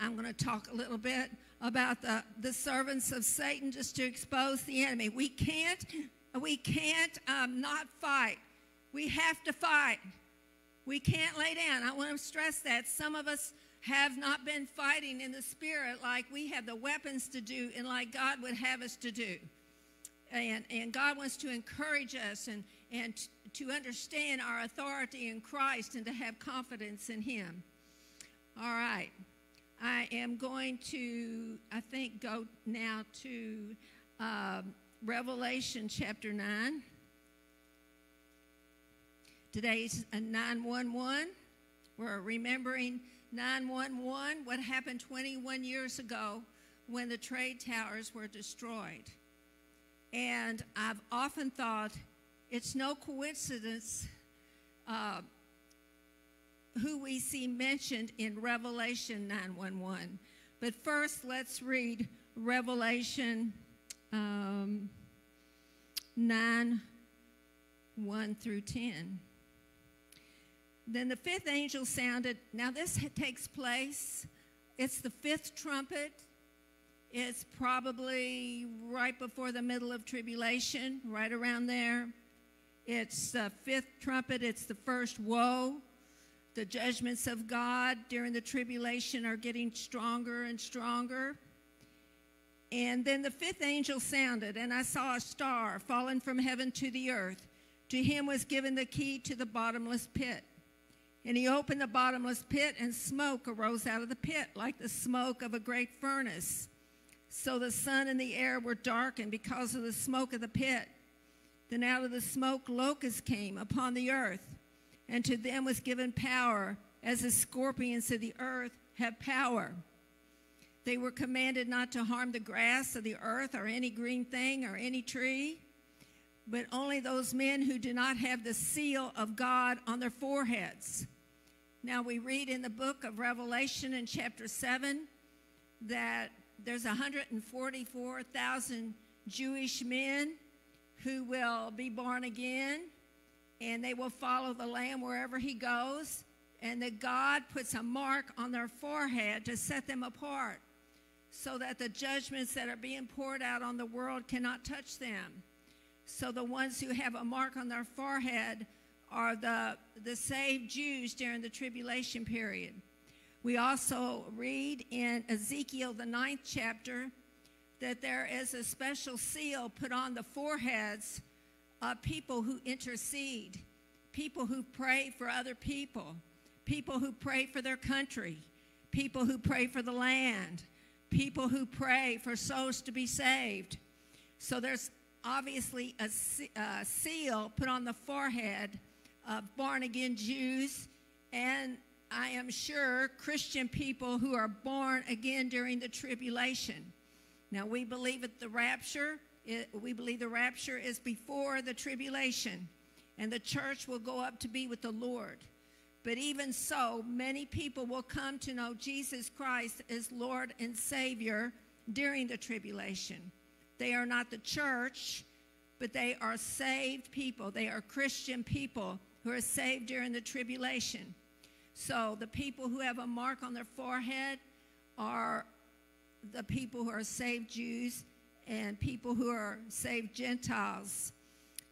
I'm going to talk a little bit about the, the servants of Satan just to expose the enemy. We can't, we can't um, not fight. We have to fight. We can't lay down. I want to stress that. Some of us have not been fighting in the spirit like we have the weapons to do and like God would have us to do. And, and God wants to encourage us and, and to understand our authority in Christ and to have confidence in Him. All right. I am going to, I think, go now to uh, Revelation chapter 9. Today's a 911. We're remembering 911, what happened 21 years ago when the trade towers were destroyed. And I've often thought it's no coincidence uh, who we see mentioned in Revelation 911. But first, let's read Revelation um, 9 1 through 10. Then the fifth angel sounded. Now, this takes place, it's the fifth trumpet. It's probably right before the middle of tribulation, right around there. It's the fifth trumpet, it's the first woe. The judgments of God during the tribulation are getting stronger and stronger. And then the fifth angel sounded, and I saw a star fallen from heaven to the earth. To him was given the key to the bottomless pit. And he opened the bottomless pit, and smoke arose out of the pit, like the smoke of a great furnace. So the sun and the air were darkened because of the smoke of the pit. Then out of the smoke locusts came upon the earth, and to them was given power, as the scorpions of the earth have power. They were commanded not to harm the grass of the earth or any green thing or any tree, but only those men who do not have the seal of God on their foreheads. Now we read in the book of Revelation in chapter 7 that there's 144,000 Jewish men who will be born again and they will follow the Lamb wherever he goes, and that God puts a mark on their forehead to set them apart so that the judgments that are being poured out on the world cannot touch them. So the ones who have a mark on their forehead are the, the saved Jews during the tribulation period. We also read in Ezekiel, the ninth chapter, that there is a special seal put on the foreheads of people who intercede, people who pray for other people, people who pray for their country, people who pray for the land, people who pray for souls to be saved. So there's obviously a, a uh, seal put on the forehead of born again Jews and I am sure Christian people who are born again during the tribulation. Now we believe that the rapture, it, we believe the rapture is before the tribulation and the church will go up to be with the Lord. But even so, many people will come to know Jesus Christ as Lord and Savior during the tribulation. They are not the church, but they are saved people. They are Christian people who are saved during the tribulation. So the people who have a mark on their forehead are the people who are saved Jews and people who are saved Gentiles.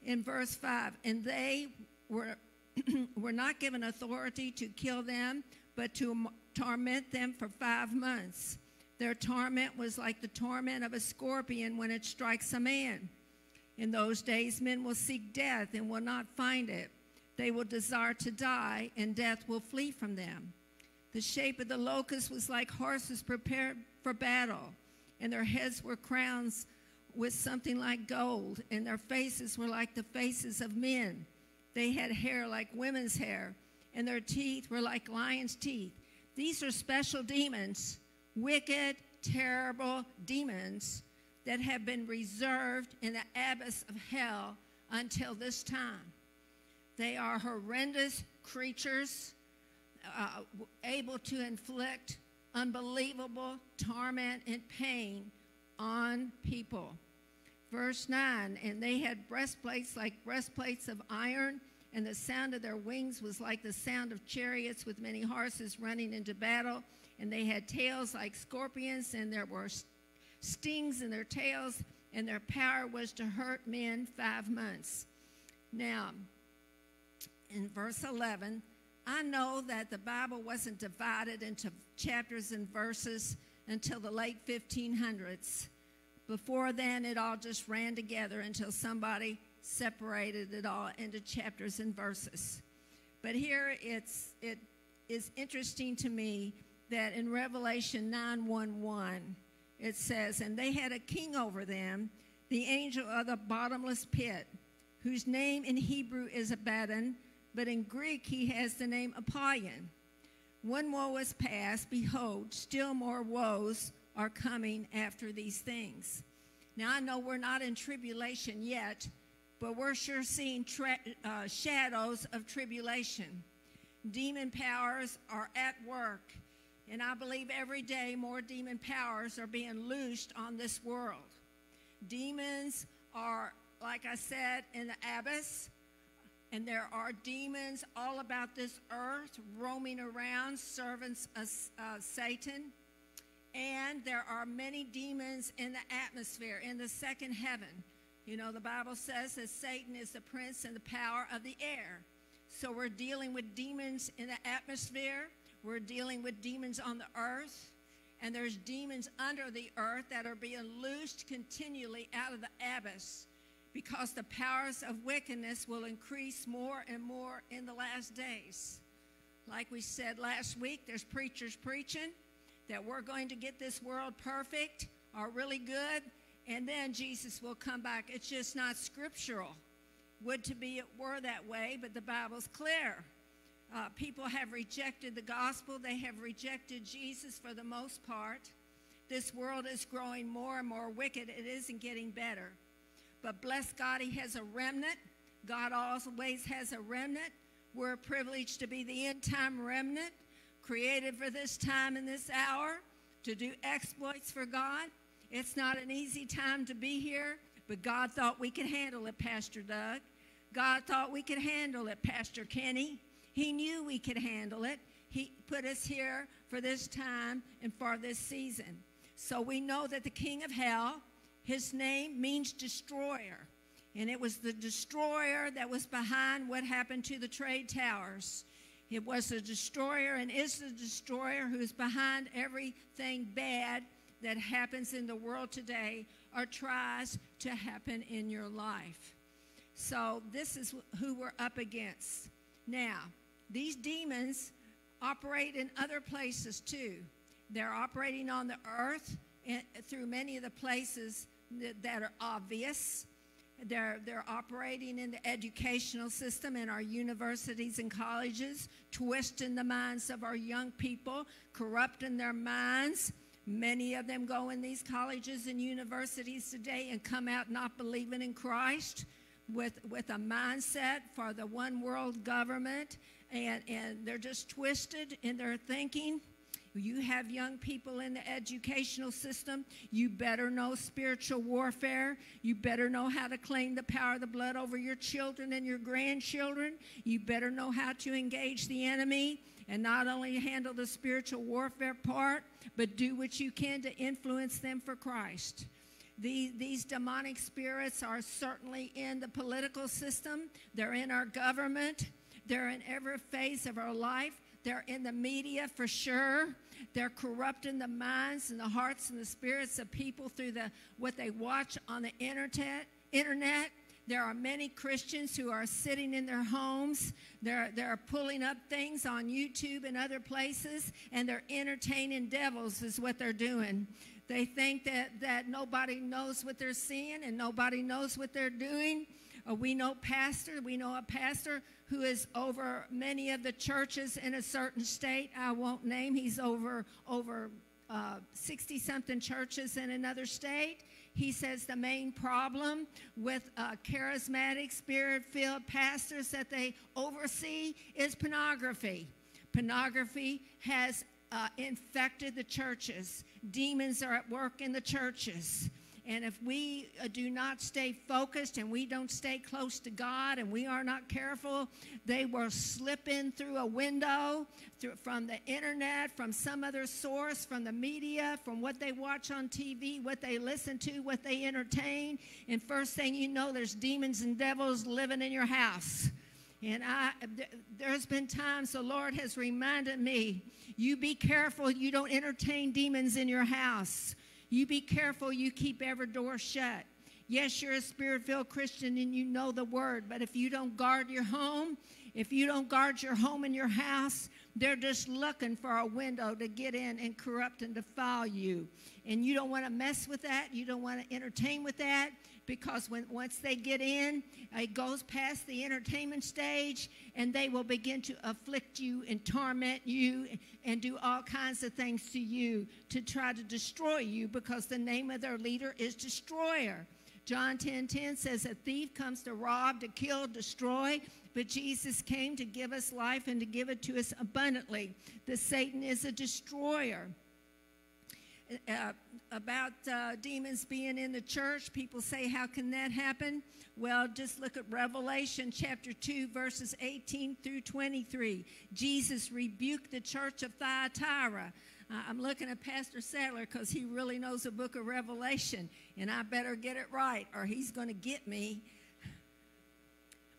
In verse 5, and they were <clears throat> were not given authority to kill them, but to torment them for five months. Their torment was like the torment of a scorpion when it strikes a man. In those days, men will seek death and will not find it. They will desire to die, and death will flee from them. The shape of the locust was like horses prepared for battle, and their heads were crowns with something like gold, and their faces were like the faces of men. They had hair like women's hair, and their teeth were like lions' teeth. These are special demons, wicked, terrible demons that have been reserved in the abyss of hell until this time. They are horrendous creatures, uh, able to inflict unbelievable torment and pain on people. Verse 9, and they had breastplates like breastplates of iron, and the sound of their wings was like the sound of chariots with many horses running into battle. And they had tails like scorpions, and there were stings in their tails, and their power was to hurt men five months. Now, in verse 11, I know that the Bible wasn't divided into chapters and verses until the late 1500s. Before then, it all just ran together until somebody separated it all into chapters and verses. But here it's, it is interesting to me that in Revelation 9 1 1, it says, And they had a king over them, the angel of the bottomless pit, whose name in Hebrew is Abaddon, but in Greek he has the name Apollyon. One woe is past, behold, still more woes are coming after these things. Now, I know we're not in tribulation yet, but we're sure seeing uh, shadows of tribulation. Demon powers are at work, and I believe every day more demon powers are being loosed on this world. Demons are, like I said, in the abyss, and there are demons all about this earth roaming around, servants of uh, Satan. And there are many demons in the atmosphere, in the second heaven. You know, the Bible says that Satan is the prince and the power of the air. So we're dealing with demons in the atmosphere, we're dealing with demons on the earth, and there's demons under the earth that are being loosed continually out of the abyss because the powers of wickedness will increase more and more in the last days. Like we said last week, there's preachers preaching that we're going to get this world perfect or really good, and then Jesus will come back. It's just not scriptural. Would to be it were that way, but the Bible's clear. Uh, people have rejected the gospel, they have rejected Jesus for the most part. This world is growing more and more wicked, it isn't getting better. But bless God, He has a remnant. God always has a remnant. We're privileged to be the end time remnant, created for this time and this hour to do exploits for God. It's not an easy time to be here, but God thought we could handle it, Pastor Doug. God thought we could handle it, Pastor Kenny. He knew we could handle it. He put us here for this time and for this season. So we know that the king of hell, his name means destroyer. And it was the destroyer that was behind what happened to the trade towers. It was the destroyer and is the destroyer who is behind everything bad that happens in the world today or tries to happen in your life. So, this is who we're up against. Now, these demons operate in other places too. They're operating on the earth eh, through many of the places that, that are obvious. They're, they're operating in the educational system in our universities and colleges, twisting the minds of our young people, corrupting their minds. Many of them go in these colleges and universities today and come out not believing in Christ with, with a mindset for the one world government and, and they're just twisted in their thinking. You have young people in the educational system. You better know spiritual warfare. You better know how to claim the power of the blood over your children and your grandchildren. You better know how to engage the enemy and not only handle the spiritual warfare part, but do what you can to influence them for Christ. These, these demonic spirits are certainly in the political system, they're in our government. They're in every phase of our life. They're in the media for sure. They're corrupting the minds and the hearts and the spirits of people through the what they watch on the internet. Internet. There are many Christians who are sitting in their homes. They're, they're pulling up things on YouTube and other places, and they're entertaining devils, is what they're doing. They think that, that nobody knows what they're seeing and nobody knows what they're doing. Uh, we know pastor, we know a pastor who is over many of the churches in a certain state. I won't name. He's over over 60 uh, something churches in another state. He says the main problem with uh, charismatic, spirit filled pastors that they oversee is pornography. Pornography has uh, infected the churches, demons are at work in the churches. And if we uh, do not stay focused and we don't stay close to God and we are not careful, they will slip in through a window through, from the internet, from some other source, from the media, from what they watch on TV, what they listen to, what they entertain. And first thing you know, there's demons and devils living in your house. And I, there's been times the Lord has reminded me, you be careful you don't entertain demons in your house. You be careful, you keep every door shut. Yes, you're a spirit filled Christian and you know the word, but if you don't guard your home, if you don't guard your home and your house, they're just looking for a window to get in and corrupt and defile you. And you don't want to mess with that. You don't want to entertain with that because when once they get in, it goes past the entertainment stage and they will begin to afflict you and torment you and do all kinds of things to you to try to destroy you because the name of their leader is destroyer. John 10 10 says, A thief comes to rob, to kill, destroy, but Jesus came to give us life and to give it to us abundantly. The Satan is a destroyer uh, about uh, demons being in the church. People say, How can that happen? Well, just look at Revelation chapter 2, verses 18 through 23. Jesus rebuked the church of Thyatira. Uh, I'm looking at Pastor Sadler because he really knows the book of Revelation, and I better get it right or he's going to get me.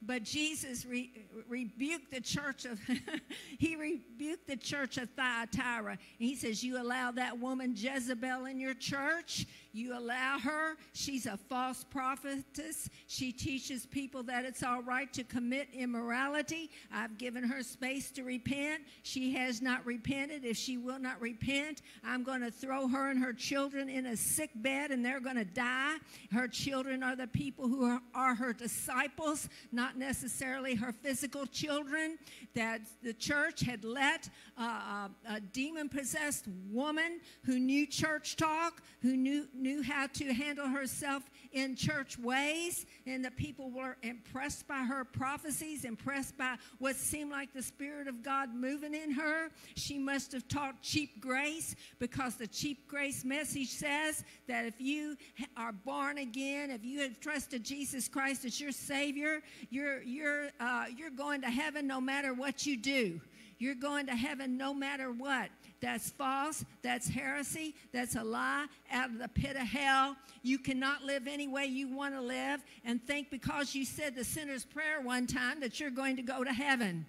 But Jesus re- rebuked the church of, <laughs> he rebuked the church of Thyatira. He says, You allow that woman Jezebel in your church. You allow her. She's a false prophetess. She teaches people that it's all right to commit immorality. I've given her space to repent. She has not repented. If she will not repent, I'm going to throw her and her children in a sick bed and they're going to die. Her children are the people who are, are her disciples, not necessarily her physical children. That the church had let uh, a demon possessed woman who knew church talk, who knew, knew how to handle herself in church ways, and the people were impressed by her prophecies, impressed by what seemed like the Spirit of God moving in her. She must have taught cheap grace because the cheap grace message says that if you are born again, if you have trusted Jesus Christ as your Savior, you're, you're, uh, you're going to heaven no matter what you do. You're going to heaven no matter what. That's false. That's heresy. That's a lie out of the pit of hell. You cannot live any way you want to live and think because you said the sinner's prayer one time that you're going to go to heaven.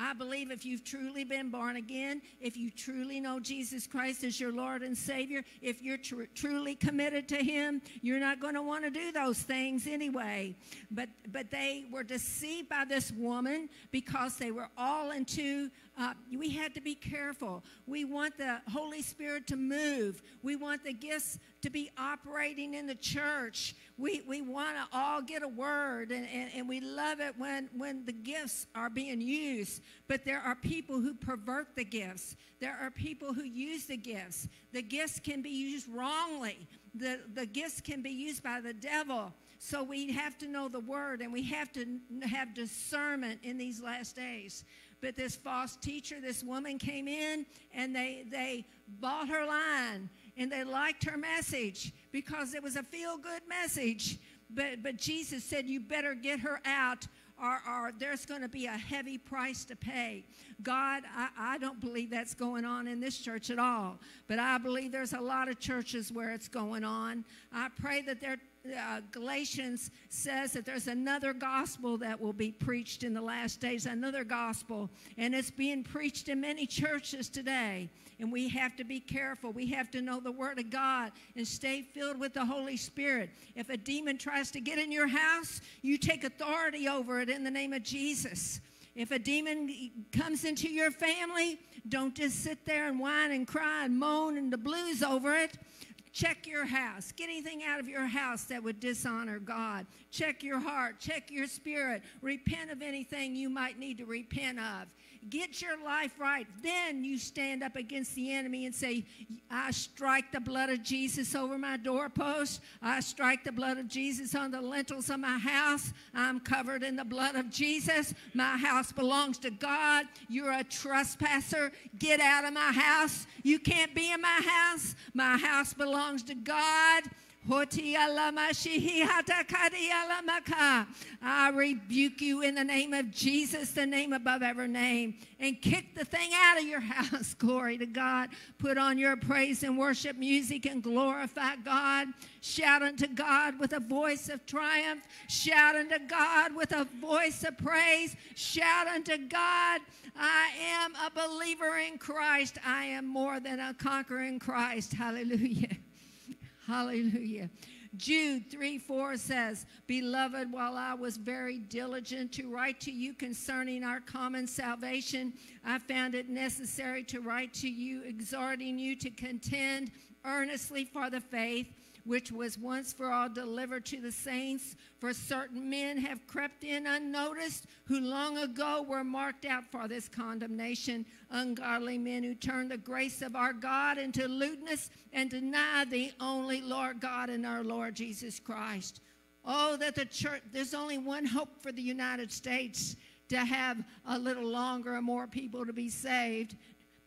I believe if you've truly been born again, if you truly know Jesus Christ as your Lord and Savior, if you're tr- truly committed to Him, you're not going to want to do those things anyway. But but they were deceived by this woman because they were all into. Uh, we had to be careful. We want the Holy Spirit to move. We want the gifts to be operating in the church. We, we want to all get a word, and, and, and we love it when, when the gifts are being used. But there are people who pervert the gifts, there are people who use the gifts. The gifts can be used wrongly, the, the gifts can be used by the devil. So we have to know the word and we have to have discernment in these last days. But this false teacher, this woman came in and they, they bought her line and they liked her message because it was a feel good message. But, but Jesus said, You better get her out or, or there's going to be a heavy price to pay. God, I, I don't believe that's going on in this church at all, but I believe there's a lot of churches where it's going on. I pray that there uh, Galatians says that there's another gospel that will be preached in the last days, another gospel, and it's being preached in many churches today. And we have to be careful. We have to know the Word of God and stay filled with the Holy Spirit. If a demon tries to get in your house, you take authority over it in the name of Jesus. If a demon comes into your family, don't just sit there and whine and cry and moan and the blues over it. Check your house. Get anything out of your house that would dishonor God. Check your heart. Check your spirit. Repent of anything you might need to repent of. Get your life right. Then you stand up against the enemy and say, I strike the blood of Jesus over my doorpost. I strike the blood of Jesus on the lintels of my house. I'm covered in the blood of Jesus. My house belongs to God. You're a trespasser. Get out of my house. You can't be in my house. My house belongs to God. I rebuke you in the name of Jesus, the name above every name, and kick the thing out of your <laughs> house. Glory to God. Put on your praise and worship music and glorify God. Shout unto God with a voice of triumph. Shout unto God with a voice of praise. Shout unto God, I am a believer in Christ. I am more than a conqueror in Christ. Hallelujah. Hallelujah. Jude 3 4 says, Beloved, while I was very diligent to write to you concerning our common salvation, I found it necessary to write to you, exhorting you to contend earnestly for the faith which was once for all delivered to the saints. For certain men have crept in unnoticed, who long ago were marked out for this condemnation. Ungodly men who turn the grace of our God into lewdness and deny the only Lord God and our Lord Jesus Christ. Oh, that the church, there's only one hope for the United States to have a little longer and more people to be saved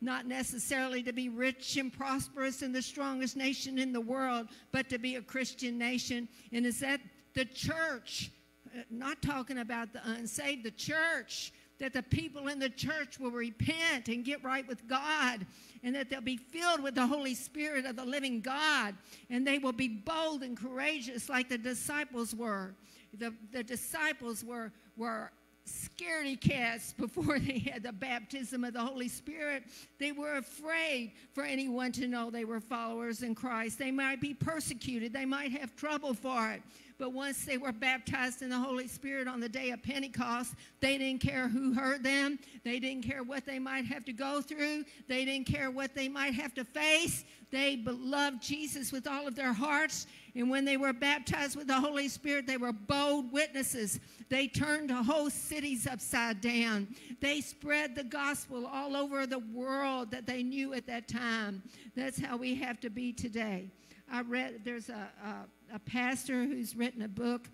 not necessarily to be rich and prosperous and the strongest nation in the world, but to be a Christian nation. And is that the church, uh, not talking about the unsaved, the church, that the people in the church will repent and get right with God, and that they'll be filled with the Holy Spirit of the living God, and they will be bold and courageous like the disciples were. the, the disciples were, were scaredy cats before <laughs> they had the baptism of the Holy Spirit. They were afraid for anyone to know they were followers in Christ. They might be persecuted, they might have trouble for it. But once they were baptized in the Holy Spirit on the day of Pentecost, they didn't care who heard them. They didn't care what they might have to go through. They didn't care what they might have to face. They loved Jesus with all of their hearts. And when they were baptized with the Holy Spirit, they were bold witnesses. They turned whole cities upside down. They spread the gospel all over the world that they knew at that time. That's how we have to be today. I read, there's a, a, a pastor who's written a book,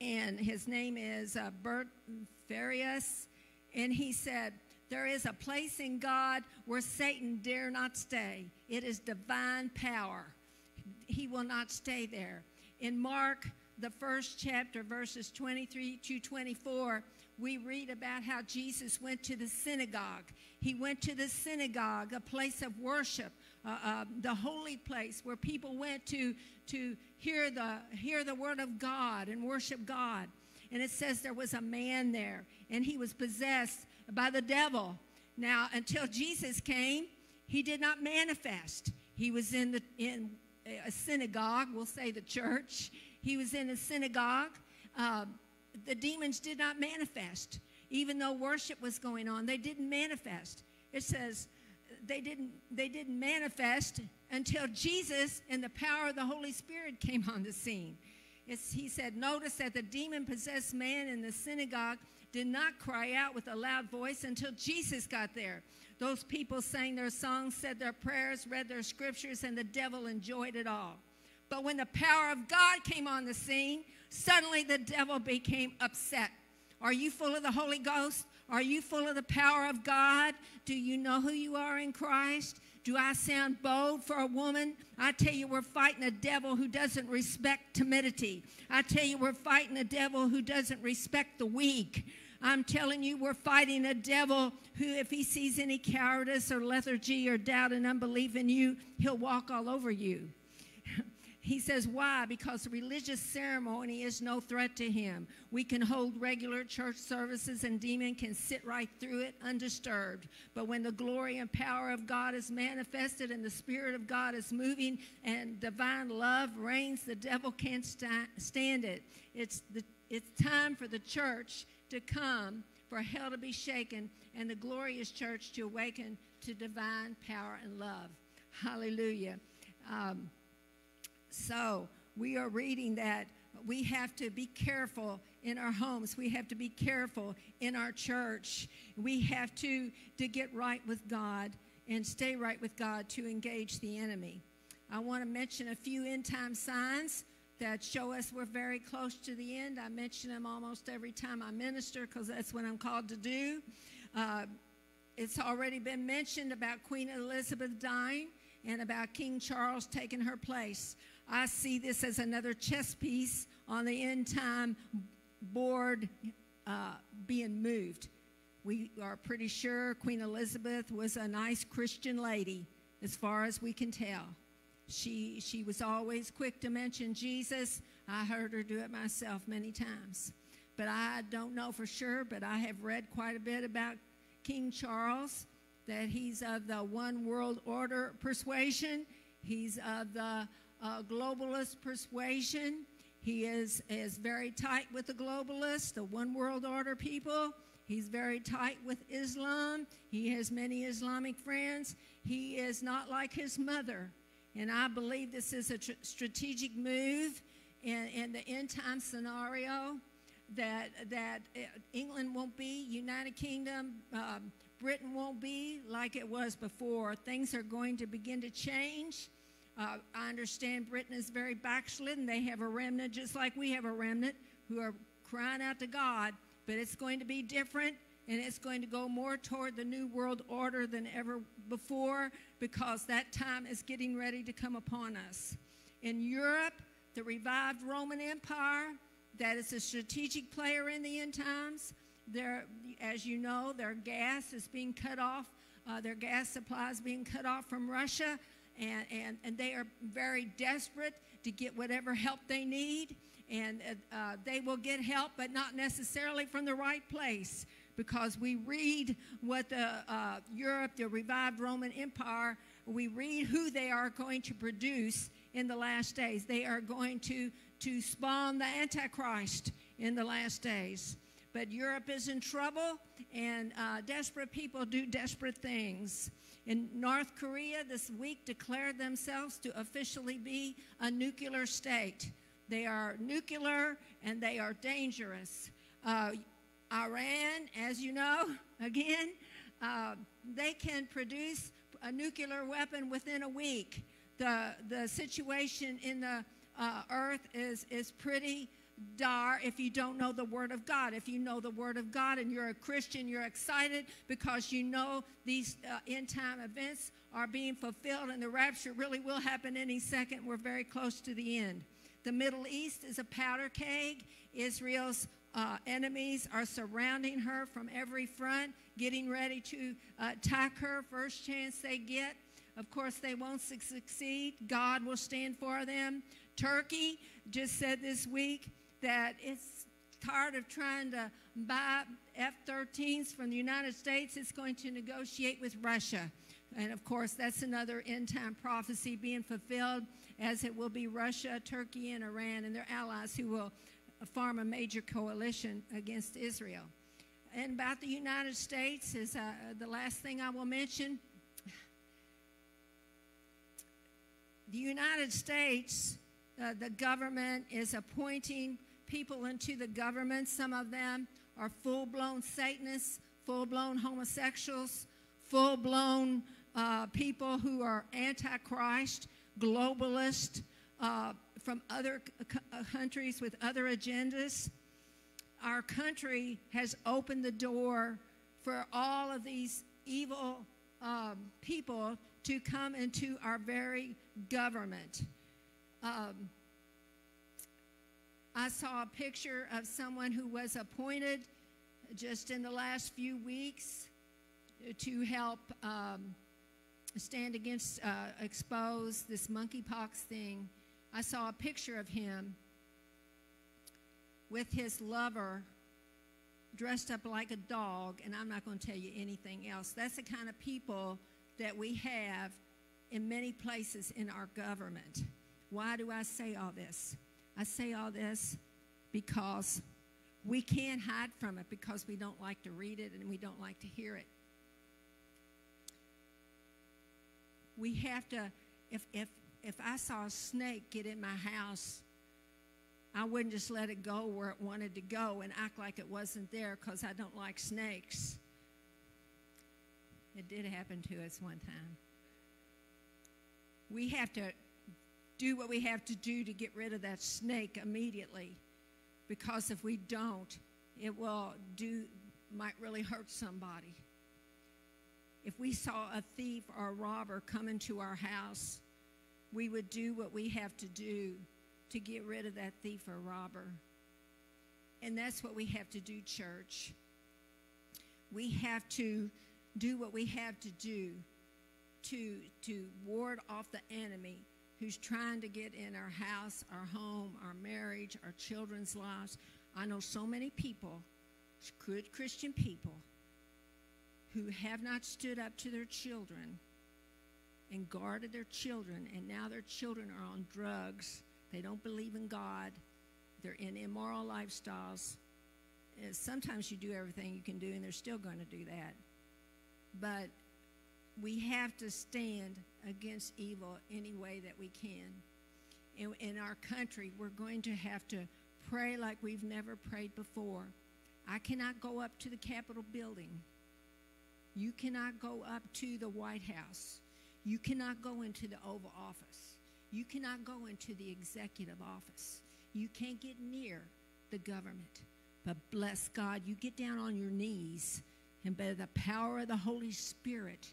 and his name is uh, Bert Farias, and he said, There is a place in God where Satan dare not stay. It is divine power. He will not stay there. In Mark, the first chapter, verses 23 to 24, we read about how Jesus went to the synagogue. He went to the synagogue, a place of worship, uh, uh, the holy place where people went to, to hear, the, hear the word of God and worship God. And it says there was a man there, and he was possessed by the devil. Now, until Jesus came, he did not manifest. He was in, the, in a synagogue, we'll say the church. He was in a synagogue. Uh, the demons did not manifest. Even though worship was going on, they didn't manifest. It says, they didn't they didn't manifest until Jesus and the power of the Holy Spirit came on the scene. It's, he said, Notice that the demon possessed man in the synagogue did not cry out with a loud voice until Jesus got there. Those people sang their songs, said their prayers, read their scriptures, and the devil enjoyed it all. But when the power of God came on the scene, suddenly the devil became upset. Are you full of the Holy Ghost? Are you full of the power of God? Do you know who you are in Christ? Do I sound bold for a woman? I tell you, we're fighting a devil who doesn't respect timidity. I tell you, we're fighting a devil who doesn't respect the weak. I'm telling you, we're fighting a devil who, if he sees any cowardice or lethargy or doubt and unbelief in you, he'll walk all over you. He says, Why? Because religious ceremony is no threat to him. We can hold regular church services and demon can sit right through it undisturbed. But when the glory and power of God is manifested and the Spirit of God is moving and divine love reigns, the devil can't st- stand it. It's, the, it's time for the church to come, for hell to be shaken, and the glorious church to awaken to divine power and love. Hallelujah. Um, so we are reading that we have to be careful in our homes. We have to be careful in our church. We have to, to get right with God and stay right with God to engage the enemy. I want to mention a few end time signs that show us we're very close to the end. I mention them almost every time I minister because that's what I'm called to do. Uh, it's already been mentioned about Queen Elizabeth dying and about King Charles taking her place. I see this as another chess piece on the end time board uh, being moved. We are pretty sure Queen Elizabeth was a nice Christian lady, as far as we can tell. She, she was always quick to mention Jesus. I heard her do it myself many times. But I don't know for sure, but I have read quite a bit about King Charles, that he's of the one world order persuasion. He's of the uh, globalist persuasion. He is, is very tight with the globalists, the one world order people. He's very tight with Islam. He has many Islamic friends. He is not like his mother. And I believe this is a tr- strategic move in, in the end time scenario that, that uh, England won't be, United Kingdom, uh, Britain won't be like it was before. Things are going to begin to change. Uh, I understand Britain is very backslidden. They have a remnant just like we have a remnant who are crying out to God, but it's going to be different and it's going to go more toward the new world order than ever before because that time is getting ready to come upon us. In Europe, the revived Roman Empire, that is a strategic player in the end times. There, as you know, their gas is being cut off. Uh, their gas supply is being cut off from Russia and, and, and they are very desperate to get whatever help they need. and uh, uh, they will get help, but not necessarily from the right place. Because we read what the uh, Europe, the revived Roman Empire, we read who they are going to produce in the last days. They are going to, to spawn the Antichrist in the last days. But Europe is in trouble, and uh, desperate people do desperate things. In North Korea, this week declared themselves to officially be a nuclear state. They are nuclear and they are dangerous. Uh, Iran, as you know, <laughs> again, uh, they can produce a nuclear weapon within a week. The, the situation in the uh, earth is, is pretty dire if you don't know the Word of God. If you know the Word of God and you're a Christian, you're excited because you know these uh, end time events are being fulfilled and the rapture really will happen any second. We're very close to the end. The Middle East is a powder keg. Israel's uh, enemies are surrounding her from every front, getting ready to uh, attack her first chance they get. Of course, they won't succeed. God will stand for them. Turkey just said this week that it's tired of trying to buy F 13s from the United States. It's going to negotiate with Russia. And of course, that's another end time prophecy being fulfilled, as it will be Russia, Turkey, and Iran and their allies who will form a major coalition against Israel. And about the United States is uh, the last thing I will mention. The United States, uh, the government is appointing people into the government. Some of them are full blown Satanists, full blown homosexuals, full blown uh, people who are antichrist, globalist, uh, from other uh, countries with other agendas. Our country has opened the door for all of these evil um, people to come into our very government. Um, I saw a picture of someone who was appointed just in the last few weeks to help um, stand against, uh, expose this monkeypox thing. I saw a picture of him with his lover dressed up like a dog, and I'm not going to tell you anything else. That's the kind of people that we have in many places in our government. Why do I say all this? I say all this because we can't hide from it because we don't like to read it and we don't like to hear it. We have to, if, if, if I saw a snake get in my house, I wouldn't just let it go where it wanted to go and act like it wasn't there because I don't like snakes. It did happen to us one time. We have to do what we have to do to get rid of that snake immediately because if we don't, it will do might really hurt somebody. If we saw a thief or a robber come into our house, we would do what we have to do to get rid of that thief or robber. And that's what we have to do, church. We have to do what we have to do to, to ward off the enemy who's trying to get in our house, our home, our marriage, our children's lives. I know so many people, good Christian people, who have not stood up to their children and guarded their children, and now their children are on drugs. They don't believe in God. They're in immoral lifestyles. Uh, sometimes you do everything you can do, and they're still going to do that. But we have to stand against evil any way that we can. In, in our country, we're going to have to pray like we've never prayed before. I cannot go up to the Capitol building. You cannot go up to the White House. You cannot go into the Oval Office. You cannot go into the executive office. You can't get near the government. But bless God, you get down on your knees, and by the power of the Holy Spirit,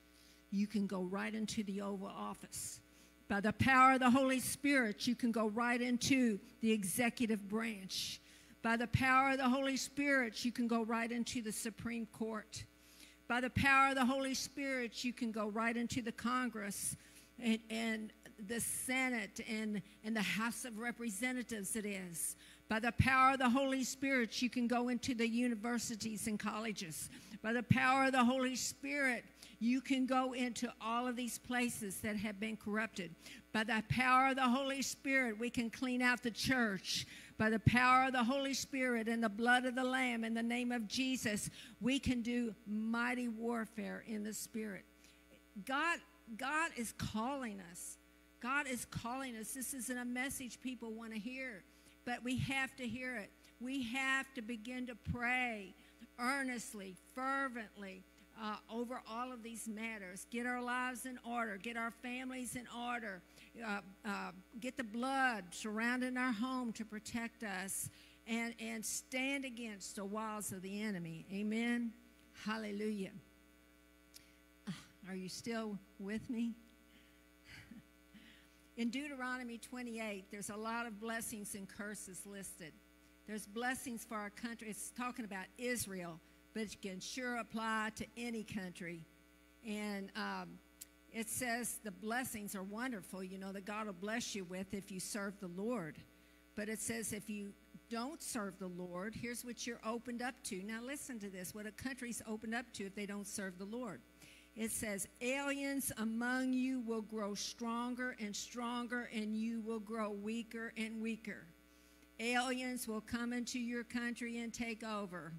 you can go right into the Oval Office. By the power of the Holy Spirit, you can go right into the executive branch. By the power of the Holy Spirit, you can go right into the Supreme Court. By the power of the Holy Spirit, you can go right into the Congress and, and the Senate and, and the House of Representatives, it is. By the power of the Holy Spirit, you can go into the universities and colleges. By the power of the Holy Spirit, you can go into all of these places that have been corrupted. By the power of the Holy Spirit, we can clean out the church. By the power of the Holy Spirit and the blood of the Lamb in the name of Jesus, we can do mighty warfare in the Spirit. God, God is calling us. God is calling us. This isn't a message people want to hear, but we have to hear it. We have to begin to pray earnestly, fervently, uh, over all of these matters. Get our lives in order, get our families in order, uh, uh, get the blood surrounding our home to protect us, and, and stand against the walls of the enemy. Amen. Hallelujah. Are you still with me? <laughs> In Deuteronomy 28, there's a lot of blessings and curses listed. There's blessings for our country. It's talking about Israel but it can sure apply to any country. And um, it says the blessings are wonderful, you know, that God will bless you with if you serve the Lord. But it says if you don't serve the Lord, here's what you're opened up to. Now, listen to this what a country's opened up to if they don't serve the Lord. It says, Aliens among you will grow stronger and stronger, and you will grow weaker and weaker. Aliens will come into your country and take over.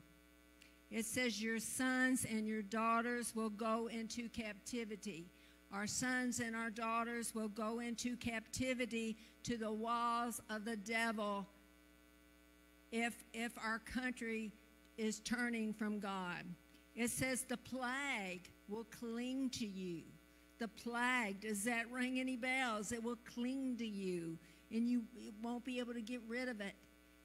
It says, Your sons and your daughters will go into captivity. Our sons and our daughters will go into captivity to the walls of the devil if, if our country is turning from God. It says, The plague will cling to you. The plague, does that ring any bells? It will cling to you, and you won't be able to get rid of it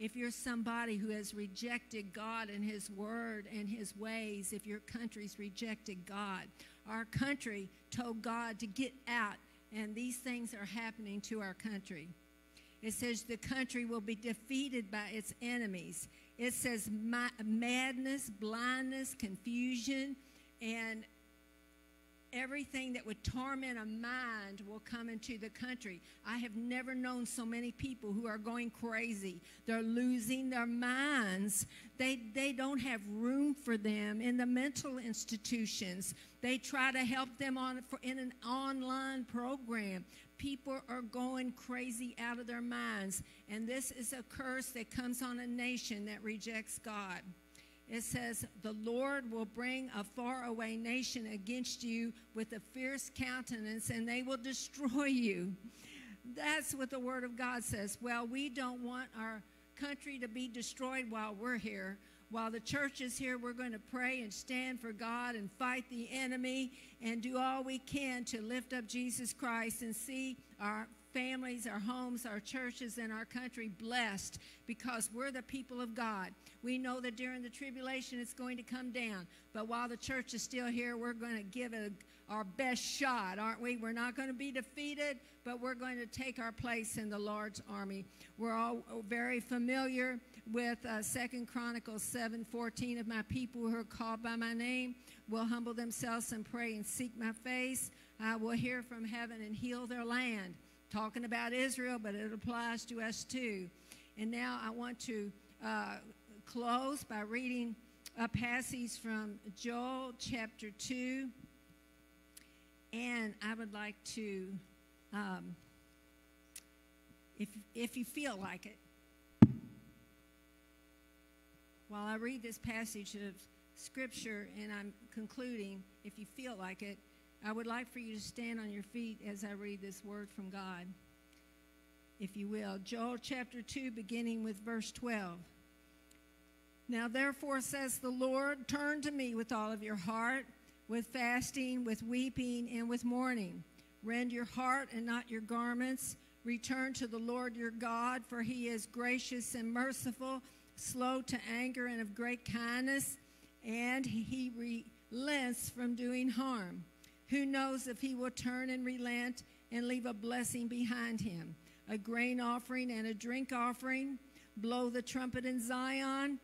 if you're somebody who has rejected God and His Word and His ways, if your country's rejected God, our country told God to get out, and these things are happening to our country. It says the country will be defeated by its enemies. It says madness, blindness, confusion, and everything that would torment a mind will come into the country. I have never known so many people who are going crazy. They're losing their minds. They, they don't have room for them in the mental institutions. They try to help them on for, in an online program. People are going crazy out of their minds. And this is a curse that comes on a nation that rejects God it says, The Lord will bring a faraway nation against you with a fierce countenance, and they will destroy you. That's what the Word of God says. Well, we don't want our country to be destroyed while we're here. While the church is here, we're going to pray and stand for God and fight the enemy and do all we can to lift up Jesus Christ and see our families, our homes, our churches, and our country blessed because we're the people of God. We know that during the tribulation it's going to come down, but while the church is still here, we're going to give it our best shot, aren't we? We're not going to be defeated, but we're going to take our place in the Lord's army. We're all very familiar with uh, Second Chronicles 7 14. If my people who are called by my name will humble themselves and pray and seek my face, I will hear from heaven and heal their land talking about Israel, but it applies to us too. And now I want to uh, close by reading a passage from Joel chapter 2. And I would like to, um, if, if you feel like it, while I read this passage of Scripture and I'm concluding, if you feel like it, I would like for you to stand on your feet as I read this word from God, if you will. Joel chapter 2, beginning with verse 12. Now, therefore, says the Lord, turn to me with all of your heart, with fasting, with weeping, and with mourning. Rend your heart and not your garments. Return to the Lord your God, for he is gracious and merciful, slow to anger, and of great kindness, and he relents from doing harm. Who knows if he will turn and relent and leave a blessing behind him? A grain offering and a drink offering. Blow the trumpet in Zion.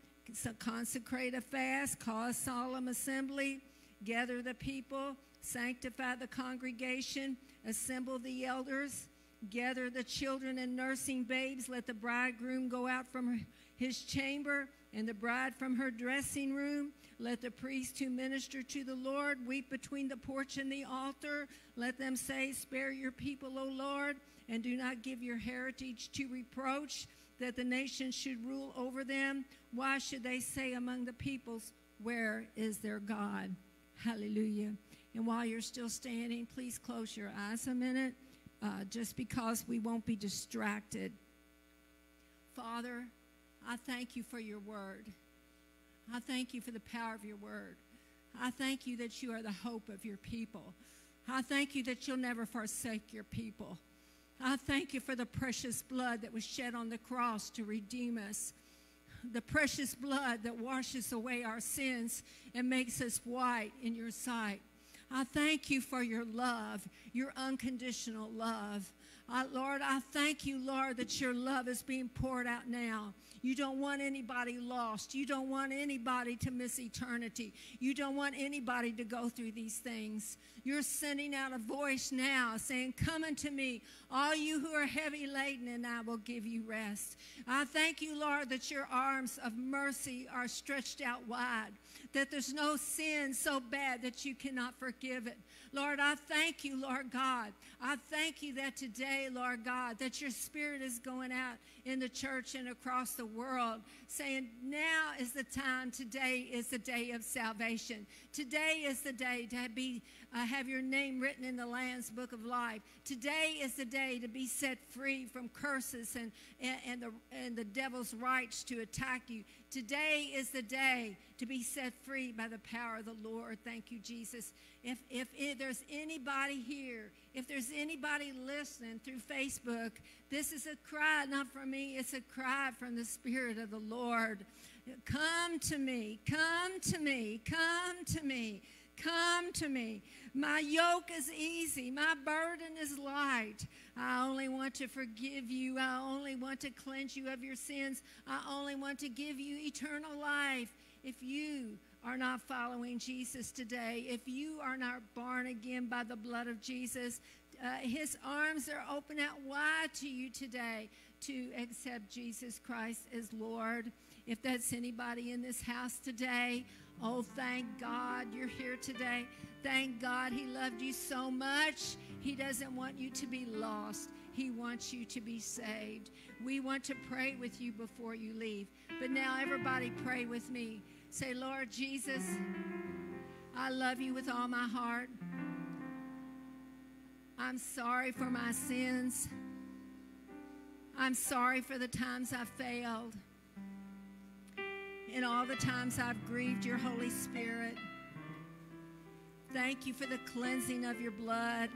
Consecrate a fast. Cause solemn assembly. Gather the people. Sanctify the congregation. Assemble the elders. Gather the children and nursing babes. Let the bridegroom go out from his chamber and the bride from her dressing room. Let the priest who minister to the Lord weep between the porch and the altar. Let them say, Spare your people, O Lord, and do not give your heritage to reproach, that the nations should rule over them. Why should they say among the peoples, Where is their God? Hallelujah. And while you're still standing, please close your eyes a minute, uh, just because we won't be distracted. Father, I thank you for your word. I thank you for the power of your word. I thank you that you are the hope of your people. I thank you that you'll never forsake your people. I thank you for the precious blood that was shed on the cross to redeem us. The precious blood that washes away our sins and makes us white in your sight. I thank you for your love, your unconditional love. Uh, Lord, I thank you, Lord, that your love is being poured out now. You don't want anybody lost. You don't want anybody to miss eternity. You don't want anybody to go through these things. You're sending out a voice now saying, Come unto me, all you who are heavy laden, and I will give you rest. I thank you, Lord, that your arms of mercy are stretched out wide, that there's no sin so bad that you cannot forgive it. Lord, I thank you, Lord God. I thank you that today, Lord God, that your spirit is going out in the church and across the world saying, now is the time. Today is the day of salvation. Today is the day to be uh, have your name written in the Lamb's book of life. Today is the day to be set free from curses and, and, and, the, and the devil's rights to attack you. Today is the day to be set free by the power of the Lord. Thank you, Jesus. If, if, if there's anybody here, if there's anybody listening through Facebook, this is a cry, not from me, it's a cry from the Spirit of the Lord. Come to me, come to me, come to me. Come to me. My yoke is easy. My burden is light. I only want to forgive you. I only want to cleanse you of your sins. I only want to give you eternal life. If you are not following Jesus today, if you are not born again by the blood of Jesus, uh, his arms are open out wide to you today to accept Jesus Christ as Lord. If that's anybody in this house today, Oh, thank God you're here today. Thank God He loved you so much. He doesn't want you to be lost, He wants you to be saved. We want to pray with you before you leave. But now, everybody, pray with me. Say, Lord Jesus, I love you with all my heart. I'm sorry for my sins. I'm sorry for the times I failed in all the times I've grieved your Holy Spirit. Thank you for the cleansing of your blood.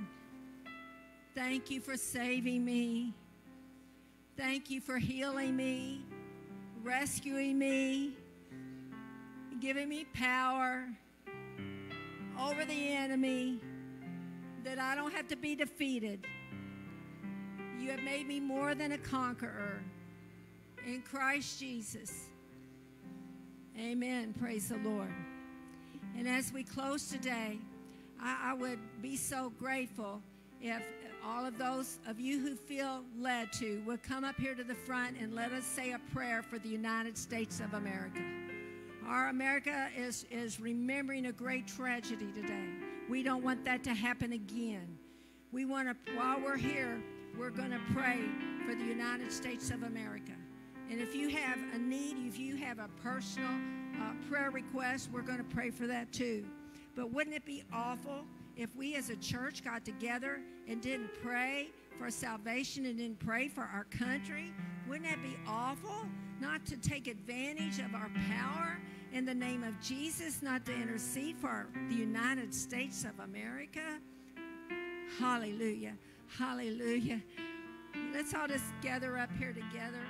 Thank you for saving me. Thank you for healing me, rescuing me, giving me power over the enemy that I don't have to be defeated. You have made me more than a conqueror in Christ Jesus. Amen. Praise the Lord. And as we close today, I, I, would be so grateful if all of those of you who feel led to would come up here to the front and let us say a prayer for the United States of America. Our America is, is remembering a great tragedy today. We don't want that to happen again. We want to, while we're here, we're going to pray for the United States of America. And if you have a need, if you have a personal uh, prayer request, we're going to pray for that too. But wouldn't it be awful if we as a church got together and didn't pray for salvation and didn't pray for our country? Wouldn't that be awful? Not to take advantage of our power in the name of Jesus, not to intercede for the United States of America? Hallelujah. Hallelujah. Let's all just gather up here together.